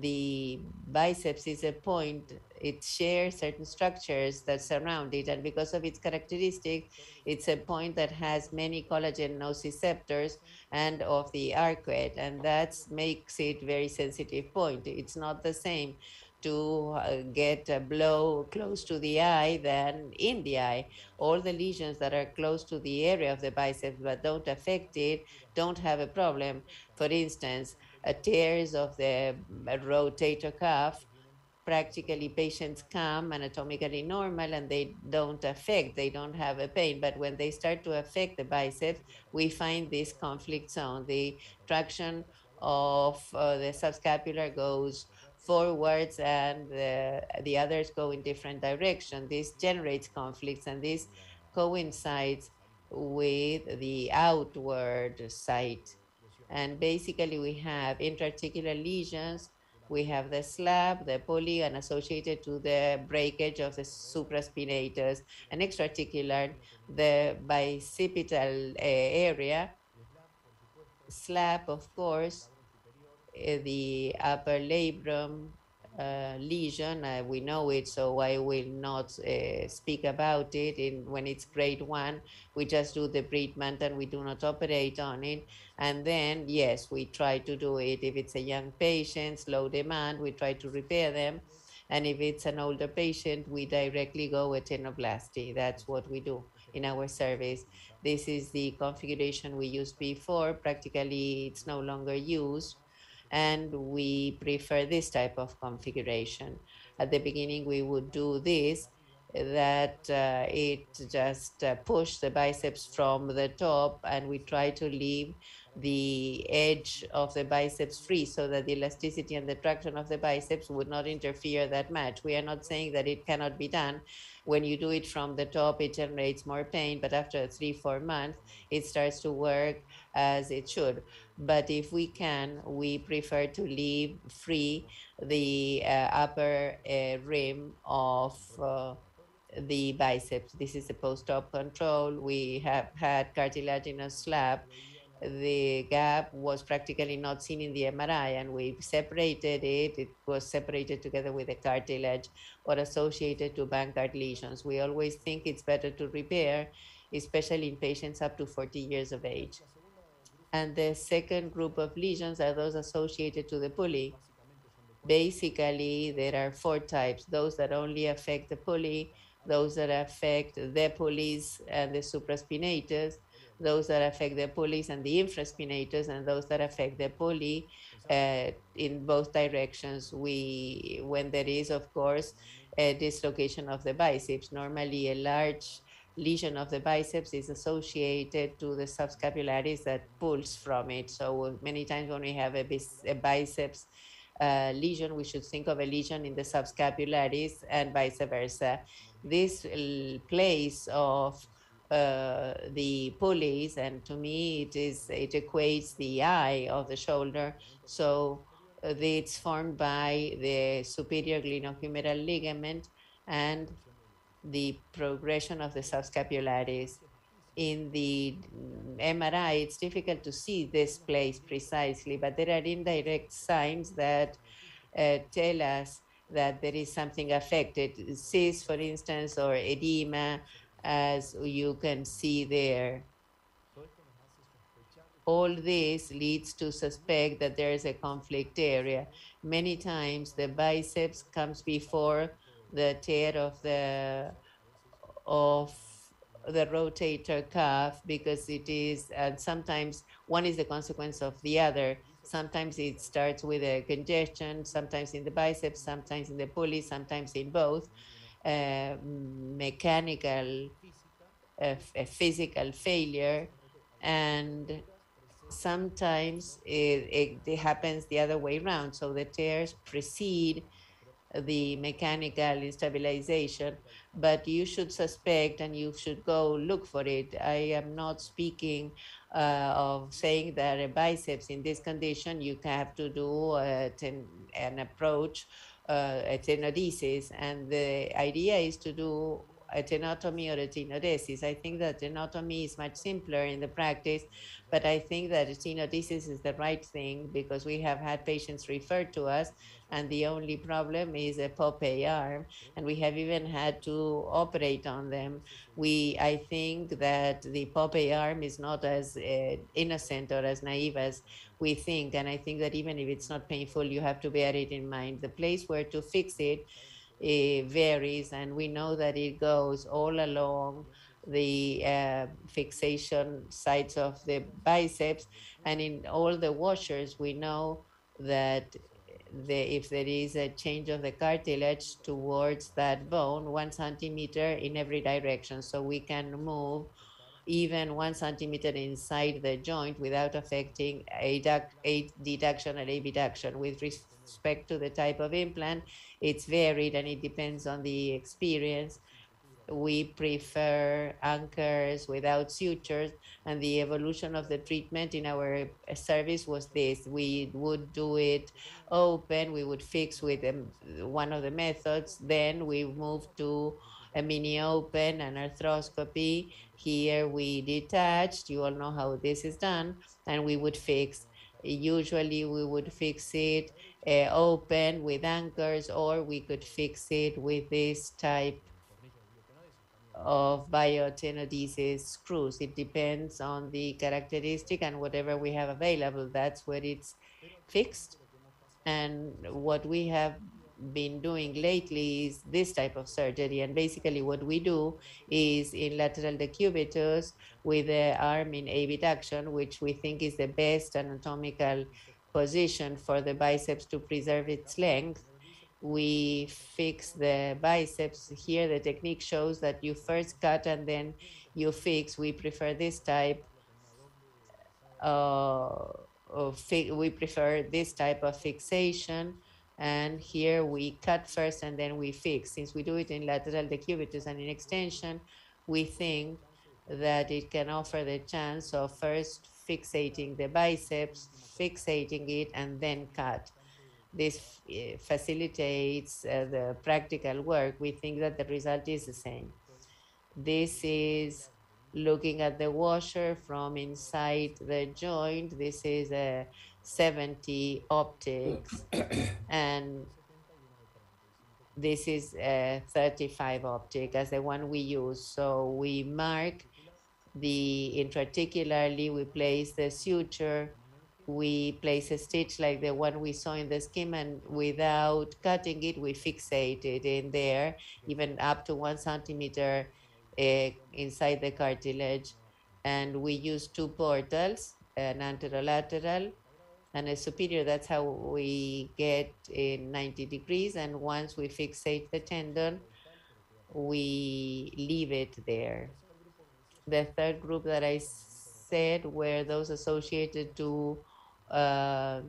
the biceps is a point, it shares certain structures that surround it, and because of its characteristic, it's a point that has many collagen nociceptors and of the arcuate, and that makes it very sensitive point. It's not the same to uh, get a blow close to the eye than in the eye. All the lesions that are close to the area of the biceps but don't affect it don't have a problem. For instance, uh, tears of the uh, rotator cuff, practically patients come anatomically normal and they don't affect, they don't have a pain. But when they start to affect the biceps, we find this conflict zone. The traction of uh, the subscapular goes forwards and the, the others go in different direction. This generates conflicts and this coincides with the outward site. And basically we have intraarticular lesions, we have the SLAP, the pulley, and associated to the breakage of the supraspinatus, and extraarticular, the bicipital uh, area, SLAP, of course, the upper labrum uh, lesion. Uh, we know it, so I will not uh, speak about it. In, when it's grade one, we just do the treatment and we do not operate on it. And then, yes, we try to do it. If it's a young patient, slow demand, we try to repair them. And if it's an older patient, we directly go with tenoplasty. That's what we do in our service. This is the configuration we used before. Practically, it's no longer used and we prefer this type of configuration. At the beginning, we would do this, that uh, it just uh, push the biceps from the top and we try to leave the edge of the biceps free so that the elasticity and the traction of the biceps would not interfere that much. We are not saying that it cannot be done. When you do it from the top, it generates more pain, but after three, four months, it starts to work as it should but if we can, we prefer to leave free the uh, upper uh, rim of uh, the biceps. This is a post-op control. We have had cartilaginous SLAP. The gap was practically not seen in the MRI, and we separated it. It was separated together with the cartilage or associated to Bankart lesions. We always think it's better to repair, especially in patients up to 40 years of age. And the second group of lesions are those associated to the pulley. Basically, there are four types, those that only affect the pulley, those that affect the pulleys and the supraspinatus, those that affect the pulleys and the infraspinatus, and those that affect the pulley uh, in both directions. We, when there is, of course, a dislocation of the biceps, normally a large lesion of the biceps is associated to the subscapularis that pulls from it. So many times when we have a, a biceps uh, lesion, we should think of a lesion in the subscapularis and vice versa. This place of uh, the pulleys, and to me, it is it equates the eye of the shoulder. So uh, it's formed by the superior glenohumeral ligament and the progression of the subscapularis. In the MRI, it's difficult to see this place precisely, but there are indirect signs that uh, tell us that there is something affected. Cyst, for instance, or edema, as you can see there. All this leads to suspect that there is a conflict area. Many times the biceps comes before the tear of the of the rotator cuff because it is and sometimes one is the consequence of the other sometimes it starts with a congestion sometimes in the biceps sometimes in the pulley sometimes in both uh, mechanical, uh, a physical failure, and sometimes it, it, it happens the other way around. So the tears precede the mechanical stabilization, but you should suspect and you should go look for it. I am not speaking uh, of saying that a biceps in this condition, you have to do uh, an approach, uh, a tenodesis, and the idea is to do tenotomy or a tenodesis. I think that tenotomy is much simpler in the practice, but I think that a tenodesis is the right thing because we have had patients referred to us and the only problem is a Popeye arm, and we have even had to operate on them. We, I think that the Popeye arm is not as uh, innocent or as naive as we think, and I think that even if it's not painful, you have to bear it in mind. The place where to fix it varies, and we know that it goes all along the uh, fixation sites of the biceps, and in all the washers, we know that the, if there is a change of the cartilage towards that bone, one centimeter in every direction. So we can move even one centimeter inside the joint without affecting a, duct, a deduction and abduction. With respect to the type of implant, it's varied and it depends on the experience. We prefer anchors without sutures and the evolution of the treatment in our service was this. We would do it open we would fix with um, one of the methods then we moved to a mini open and arthroscopy. Here we detached you all know how this is done and we would fix. Usually we would fix it uh, open with anchors or we could fix it with this type of biotenodesis screws. It depends on the characteristic and whatever we have available. That's where it's fixed. And what we have been doing lately is this type of surgery. And basically, what we do is in lateral decubitus with the arm in abduction, which we think is the best anatomical position for the biceps to preserve its length we fix the biceps. Here the technique shows that you first cut and then you fix. We prefer this type uh, we prefer this type of fixation. And here we cut first and then we fix. Since we do it in lateral decubitus and in extension we think that it can offer the chance of first fixating the biceps fixating it and then cut this eh, facilitates uh, the practical work, we think that the result is the same. This is looking at the washer from inside the joint. This is a 70 optics and this is a 35 optic as the one we use. So we mark the, in we place the suture we place a stitch like the one we saw in the scheme and without cutting it, we fixate it in there, even up to one centimeter uh, inside the cartilage. And we use two portals, an anterolateral and a superior. That's how we get in 90 degrees. And once we fixate the tendon, we leave it there. The third group that I said were those associated to uh,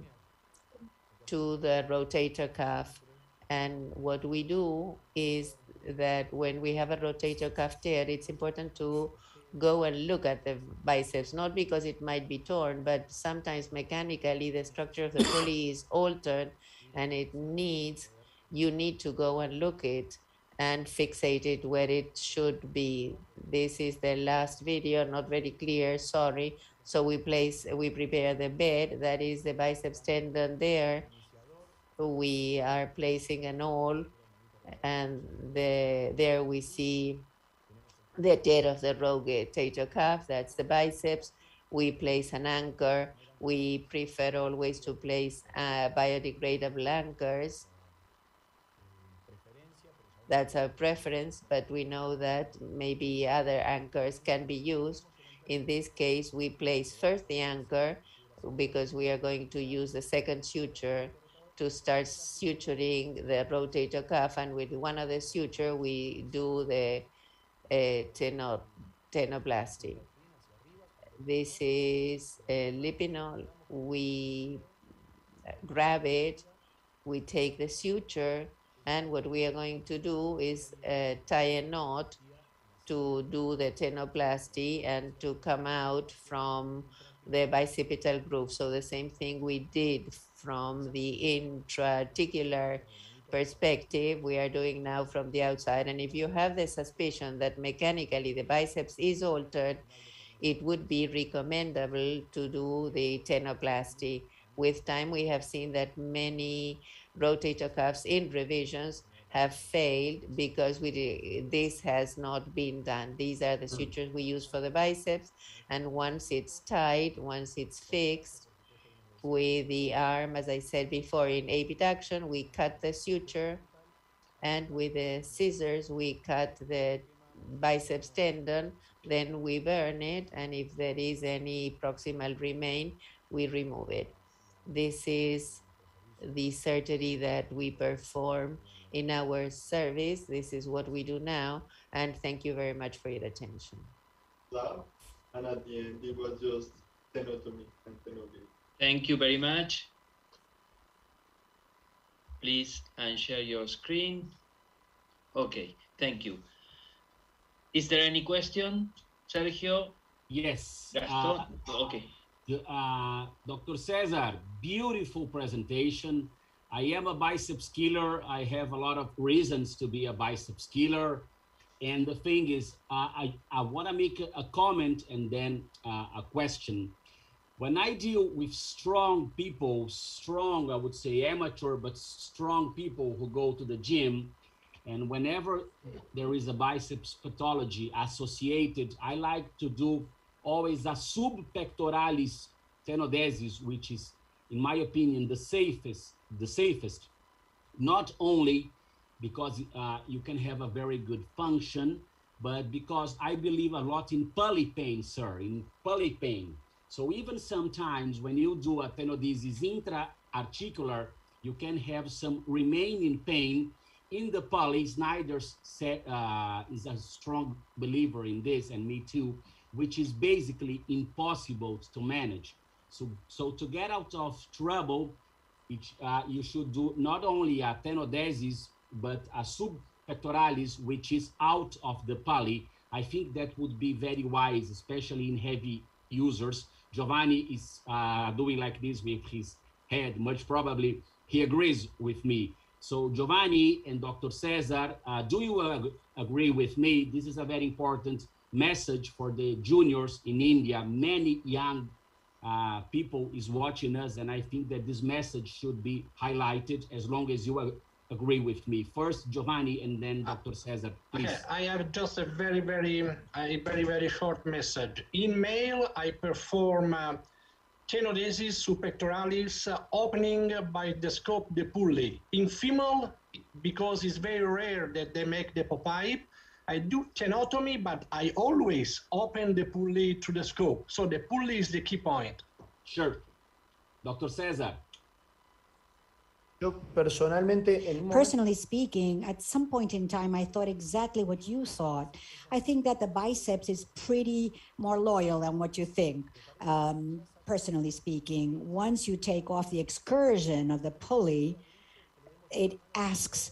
to the rotator cuff. And what we do is that when we have a rotator cuff tear, it's important to go and look at the biceps, not because it might be torn, but sometimes mechanically the structure of the pulley is altered and it needs, you need to go and look it and fixate it where it should be. This is the last video, not very clear, sorry, so we place, we prepare the bed, that is the biceps tendon there. We are placing an awl and the, there we see the tear of the rotator cuff, that's the biceps. We place an anchor. We prefer always to place uh, biodegradable anchors. That's our preference, but we know that maybe other anchors can be used. In this case, we place first the anchor because we are going to use the second suture to start suturing the rotator cuff. And with one of the suture, we do the uh, teno, tenoplasty. This is a lipinol. We grab it, we take the suture, and what we are going to do is uh, tie a knot to do the tenoplasty and to come out from the bicipital groove. So the same thing we did from the intra-articular perspective, we are doing now from the outside. And if you have the suspicion that mechanically the biceps is altered, it would be recommendable to do the tenoplasty. With time, we have seen that many rotator cuffs in revisions have failed because we this has not been done. These are the hmm. sutures we use for the biceps. And once it's tight, once it's fixed with the arm, as I said before, in abduction, we cut the suture. And with the scissors, we cut the biceps tendon, then we burn it. And if there is any proximal remain, we remove it. This is the surgery that we perform in our service. This is what we do now. And thank you very much for your attention. And at the end, it was just tenotomy and tenotomy. Thank you very much. Please unshare your screen. Okay, thank you. Is there any question, Sergio? Yes. Gaston? uh, okay. Uh, Dr. Cesar, beautiful presentation. I am a biceps killer. I have a lot of reasons to be a biceps killer. And the thing is, uh, I, I want to make a, comment and then uh, a question. When I deal with strong people, strong, I would say amateur, but strong people who go to the gym, and whenever there is a biceps pathology associated, I like to do always a subpectoralis tenodesis, which is, in my opinion, the safest, the safest, not only because uh, you can have a very good function, but because I believe a lot in pulley pain, sir, in pulley pain. So even sometimes when you do a tenodesis intra-articular, you can have some remaining pain in the pulley. Snyder said, uh, is a strong believer in this, and me too, which is basically impossible to manage. So, so to get out of trouble, it, uh, you should do not only a tenodesis, but a subpectoralis, which is out of the pulley. I think that would be very wise, especially in heavy users. Giovanni is uh, doing like this with his head, much probably he agrees with me. So Giovanni and Dr. Cesar, uh, do you ag agree with me? This is a very important message for the juniors in India. Many young uh, people is watching us, and I think that this message should be highlighted as long as you ag agree with me. First, Giovanni, and then Dr. Cesar, please. Okay, I have just a very, very, a very, very short message. In male, I perform uh, tenodesis subpectoralis uh, opening by the scope the pulley. In female, because it's very rare that they make the Popeye, I do tenotomy, but I always open the pulley to the scope. So the pulley is the key point. Sure. Dr. Cesar. Yo personalmente, en un momento, Personally speaking, at some point in time, I thought exactly what you thought. I think that the biceps is pretty more loyal than what you think. Um, personally speaking, once you take off the excursion of the pulley, it asks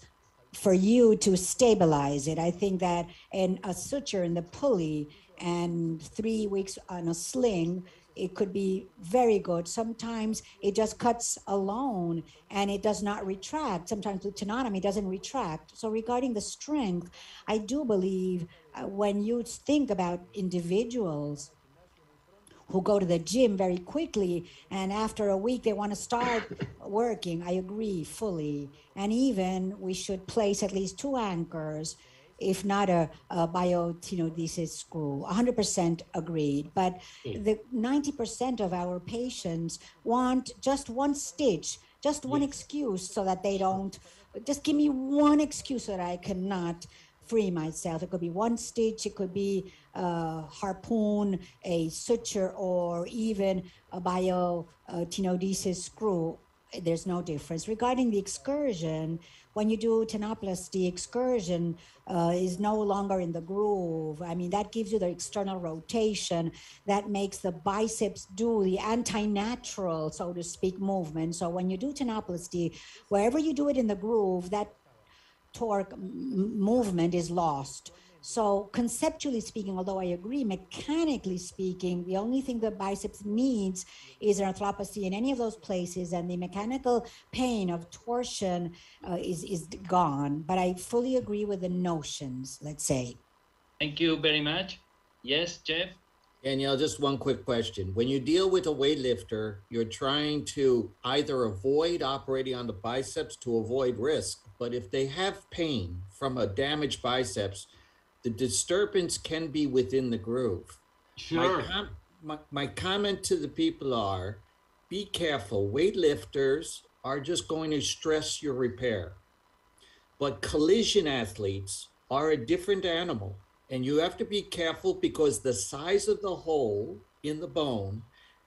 for you to stabilize it. I think that in a suture in the pulley and three weeks on a sling, it could be very good. Sometimes it just cuts alone and it does not retract. Sometimes the tenotomy doesn't retract. So regarding the strength, I do believe uh, when you think about individuals who go to the gym very quickly and after a week they want to start working, I agree fully. And even we should place at least two anchors if not a, a biotenodesis screw. 100% agreed. But the 90% of our patients want just one stitch, just one excuse so that they don't, just give me one excuse so that I cannot free myself. It could be one stitch, it could be a harpoon, a suture, or even a biotenodesis screw. there's no difference. Regarding the excursion, when you do tenoplasty, excursion uh, is no longer in the groove. I mean, that gives you the external rotation that makes the biceps do the anti-natural, so to speak, movement. So when you do tenoplasty, wherever you do it in the groove, that torque movement is lost. So conceptually speaking, although I agree, mechanically speaking, the only thing the biceps needs is an arthroplasty in any of those places, and the mechanical pain of torsion uh, is is gone. But I fully agree with the notions. Let's say. Thank you very much. Yes, Jeff? Danielle, just one quick question. When you deal with a weightlifter, you're trying to either avoid operating on the biceps to avoid risk, but if they have pain from a damaged biceps, the disturbance can be within the groove. Sure. My, com- my, my comment to the people are be careful. Weightlifters are just going to stress your repair. But collision athletes are a different animal. And you have to be careful because the size of the hole in the bone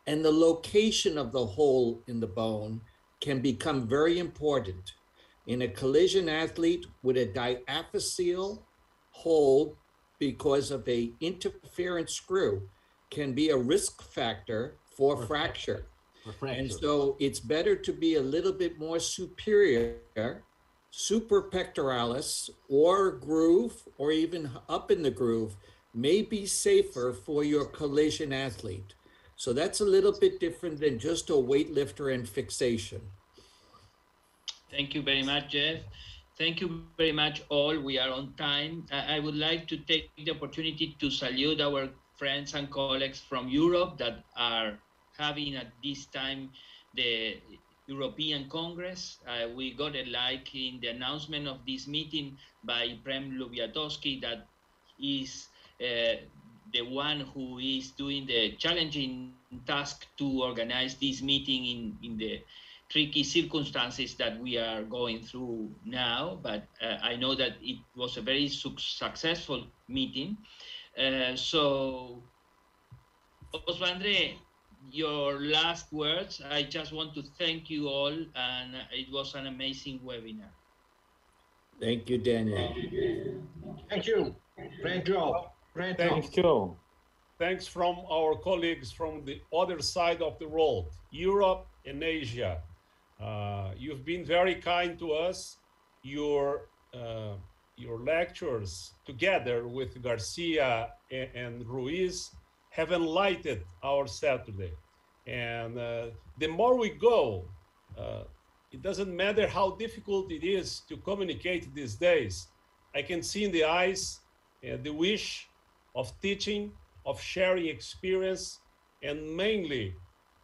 and the location of the hole in the bone can become very important. In a collision athlete with a diaphyseal hole because of a interference screw can be a risk factor for For fracture. For fracture. And so it's better to be a little bit more superior, super pectoralis or groove, or even up in the groove, may be safer for your collision athlete. So that's a little bit different than just a weightlifter and fixation. Thank you very much, Jeff. Thank you very much, all. We are on time. I, I would like to take the opportunity to salute our friends and colleagues from Europe that are having at this time the European Congress. Uh, we got a like in the announcement of this meeting by Prem Lubiatowski that is uh, the one who is doing the challenging task to organize this meeting in, in the tricky circumstances that we are going through now, but uh, I know that it was a very su- successful meeting. Uh, so, Osvandré, your last words. I just want to thank you all, and it was an amazing webinar. Thank you, Daniel. Thank you. Great job. Great job. Thank you. Thanks from our colleagues from the other side of the world, Europe and Asia. Uh, you've been very kind to us. Your uh, your lectures, together with Garcia and, and Ruiz, have enlightened our Saturday. And uh, the more we go, uh, it doesn't matter how difficult it is to communicate these days. I can see in the eyes uh, the wish of teaching, of sharing experience, and mainly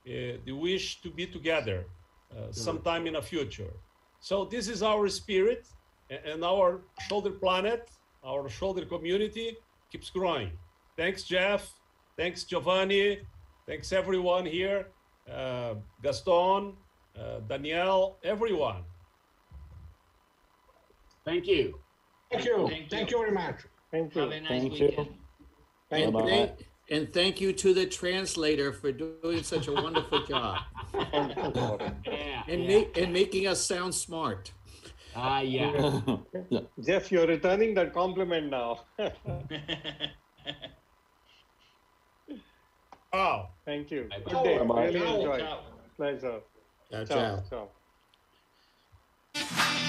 uh, the wish to be together uh, sometime in the future. So this is our spirit, and our shoulder planet, our shoulder community keeps growing. Thanks, Jeff. Thanks, Giovanni. Thanks, everyone here. Uh, Gaston, uh, Danielle, everyone. Thank you. Thank you. Thank Thank you. you very much. Thank you. Have a nice Thank you. weekend. And Bye-bye. thank, and thank you to the translator for doing such a wonderful job Yeah. and, yeah. ma- and making us sound smart. Ah, yeah. yeah. Jeff, you're returning that compliment now. Paul, thank you. Bye. Good day. Bye-bye. Really enjoyed. Pleasure. Ciao, ciao. ciao.